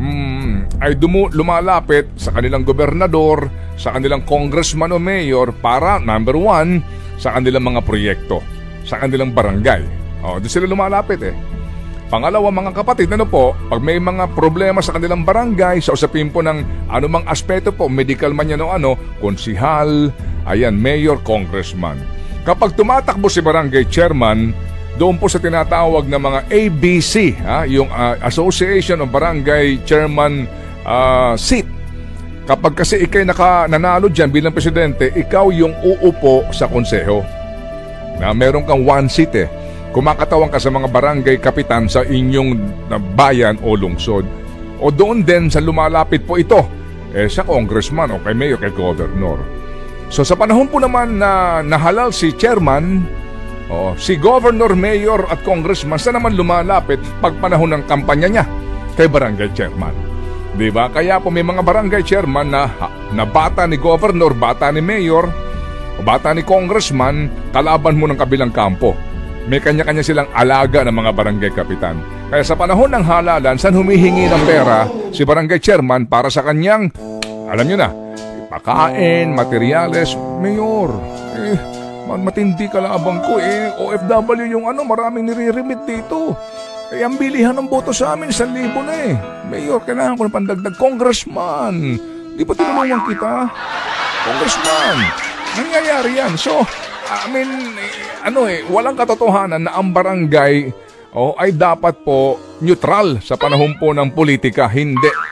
mm, ay dumu- lumalapit sa kanilang gobernador, sa kanilang congressman o mayor para, number one, sa kanilang mga proyekto, sa kanilang barangay. O, doon sila lumalapit eh. Pangalawa mga kapatid, ano po, pag may mga problema sa kanilang barangay, sa usapin po ng anumang aspeto po, medical man yan o ano, konsihal, ayan, mayor, congressman. Kapag tumatakbo si barangay chairman, doon po sa tinatawag na mga ABC, ha, yung ah, Association of Barangay Chairman ah, Seat. Kapag kasi ikay naka, nanalo dyan bilang presidente, ikaw yung uupo sa konseho. Na meron kang one seat eh. Kumakatawang ka sa mga barangay kapitan sa inyong bayan o lungsod. O doon din sa lumalapit po ito, eh, sa congressman o kay mayor, kay governor. So sa panahon po naman na nahalal si chairman, oh, si governor, mayor at congressman sa naman lumalapit pag panahon ng kampanya niya kay barangay chairman. 'Di ba? Kaya po may mga barangay chairman na na bata ni governor, bata ni mayor, bata ni congressman, kalaban mo ng kabilang kampo. May kanya-kanya silang alaga ng mga barangay kapitan. Kaya sa panahon ng halalan, saan humihingi ng pera si barangay chairman para sa kanyang, alam nyo na, pakain, materyales, mayor. Eh, matindi kalabang ko eh. OFW yung ano, maraming nire-remit dito. Eh, ang bilihan ng boto sa amin, 1,000 na eh. Mayor, kailangan ko ng pandagdag. Congressman, di ba tinulungan kita? Congressman, nangyayari yan. So, I mean, eh, ano eh, walang katotohanan na ang barangay o ay dapat po neutral sa panahon po ng politika. Hindi.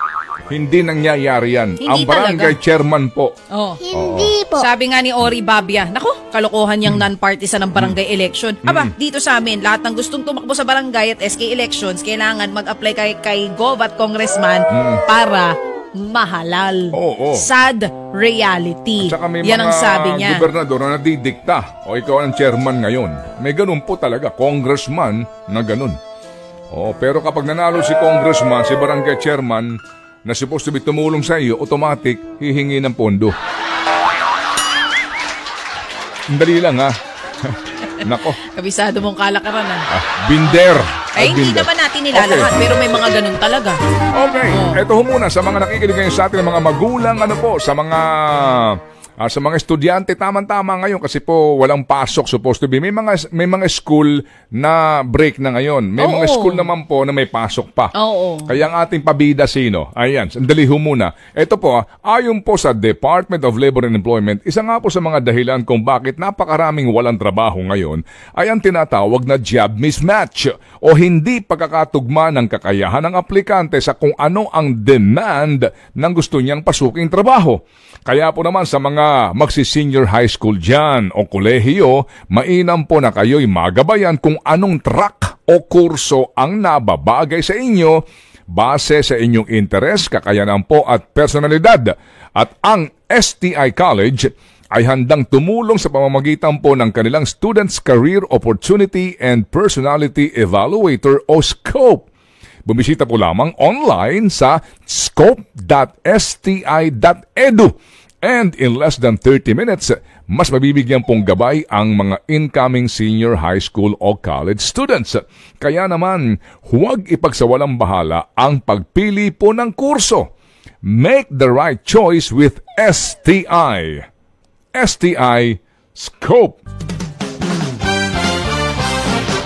Hindi nangyayari yan. Hindi Ang barangay talaga. chairman po. Oh. Hindi po. Sabi nga ni Ori Babia, nako, kalokohan yung non-partisan ng barangay election. Aba, dito sa amin, lahat ng gustong tumakbo sa barangay at SK elections, kailangan mag-apply kay, kay Gov at Congressman para mahalal. Oo. Sad reality. Tsaka may Yan mga ang sabi niya. gobernador na nadidikta. O ikaw ang chairman ngayon. May ganun po talaga. Congressman na ganun. O, pero kapag nanalo si congressman, si barangay chairman, na supposed to be tumulong sa iyo, automatic, hihingi ng pondo. Dali lang ha. Nako, Kabisado mong kalakaran ah. ah, binder. Ay, hindi binder. naman natin nilalahat, Okay. pero may mga ganun talaga. Okay, eto ho muna sa mga nakikinig ngayon sa atin, mga magulang, ano po, sa mga ah, sa mga estudyante, tama-tama ngayon kasi po walang pasok supposed to be. May mga may mga school na break na ngayon. May mga Oo. school naman po na may pasok pa. Oo. Kaya ang ating pabida sino? Ayan, sandali ho muna. Ito po, ah, ayon po sa Department of Labor and Employment, isa nga po sa mga dahilan kung bakit napakaraming walang trabaho ngayon ay ang tinatawag na job mismatch o hindi pagkakatugma ng kakayahan ng aplikante sa kung ano ang demand ng gusto niyang pasuking trabaho. Kaya po naman sa mga magsi-senior high school dyan o kolehiyo, mainam po na kayo'y magabayan kung anong track o kurso ang nababagay sa inyo base sa inyong interes, kakayanan po at personalidad. At ang STI College ay handang tumulong sa pamamagitan po ng kanilang Students Career Opportunity and Personality Evaluator o SCOPE. Bumisita po lamang online sa scope.sti.edu. And in less than 30 minutes, mas mabibigyan pong gabay ang mga incoming senior high school o college students. Kaya naman, huwag ipagsawalang bahala ang pagpili po ng kurso. Make the right choice with STI. STI Scope.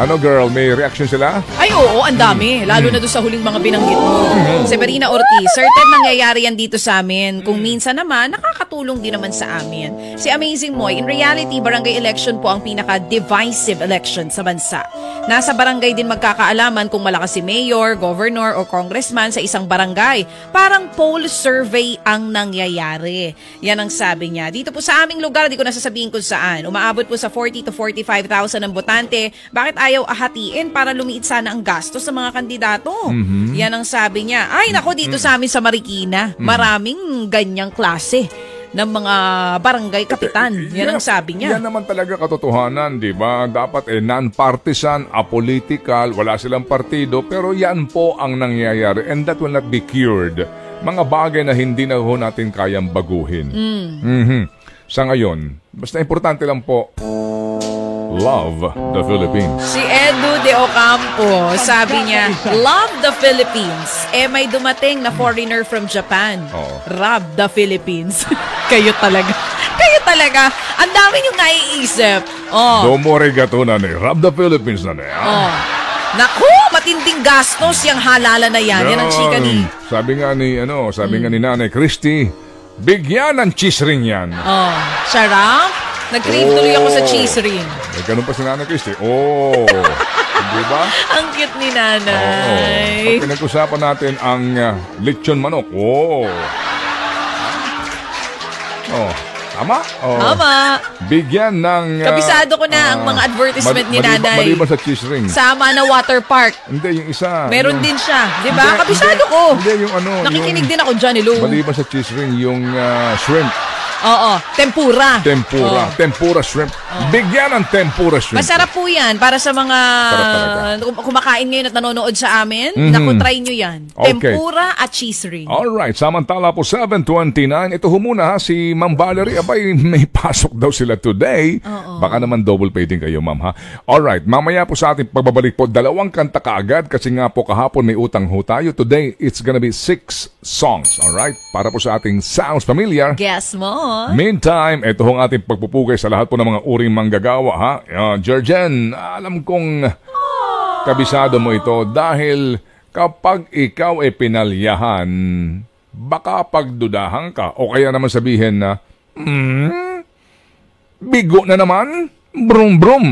Ano girl, may reaction sila? Ay oo, ang dami. Lalo na doon sa huling mga binanggit mo. Mm-hmm. Severina Ortiz, certain nangyayari yan dito sa amin. Kung minsan naman, nakakatulong din naman sa amin. Si Amazing Moy, in reality, barangay election po ang pinaka-divisive election sa bansa. Nasa barangay din magkakaalaman kung malakas si mayor, governor, o congressman sa isang barangay. Parang poll survey ang nangyayari. Yan ang sabi niya. Dito po sa aming lugar, di ko nasasabihin kung saan. Umaabot po sa 40 to 45,000 ang botante. Bakit ayaw ahatiin para lumiit sana ang gasto sa mga kandidato? Mhm. Yan ang sabi niya. Ay, nako, dito sa amin sa Marikina, maraming ganyang klase ng mga barangay kapitan. Yan ang sabi niya. Yan naman talaga katotohanan, di ba? Dapat eh non-partisan, apolitical, wala silang partido, pero yan po ang nangyayari and that will not be cured. Mga bagay na hindi na ho natin kayang baguhin. Mm. Mhm. Sa ngayon, basta importante lang po, love the Philippines. Si Edu de Ocampo, sabi niya, love the Philippines. Eh may dumating na foreigner from Japan. Rob the Philippines. Kayo talaga. Kayo talaga. Ang dami niyong naiisip. Oh. Domo regato na ni Rab the Philippines na ni. ah. Oh. Naku, matinding gastos yung halala na yan. Yan ang chika ni... Sabi nga ni, ano, sabi nga ni Nanay Christy, bigyan ng cheese ring yan. Oh. Sarap. Nag-crave tuloy ako sa cheese ring. Eh, ganun pa si Nanay Christy. Oh, di ba? Ang cute ni nanay. At pinag-usapan natin ang uh, lechon manok. Oh. Oh. Tama? Oh. Tama. Bigyan ng... uh, Kabisado ko na ang ah, mga advertisement ni mali- nanay. Maliban sa cheese ring. Sama na water park. Hindi, yung isa. Meron yung- din siya. Di ba? Kabisado hindi, ko. Hindi, yung ano. Nakikinig yung, din ako dyan, Lou. Maliban sa cheese ring, yung uh, shrimp. Oo. Tempura. Tempura. Oo. Tempura shrimp. Bigyan ng tempura shrimp. Masarap po yan para sa mga kumakain ngayon at nanonood sa amin. Mhm. Naku, try nyo yan. Okay. Tempura at cheese ring. Alright, samantala po 7.29. Ito ho muna ha, si Ma'am Valerie. Abay, may pasok daw sila today. Baka naman double pay din kayo, ma'am ha. Alright, mamaya po sa ating pagbabalik po, dalawang kanta kaagad kasi nga po kahapon may utang ho tayo. Today, it's gonna be six songs. Alright? Para po sa ating sounds familiar. Guess mo. Meantime, ito hong ating pagpupugay sa lahat po ng mga uring manggagawa. Ha? Uh, Georgian, alam kong kabisado mo ito dahil kapag ikaw ay pinalyahan, baka pagdudahan ka o kaya naman sabihin na, hmm, bigo na naman, brum brum.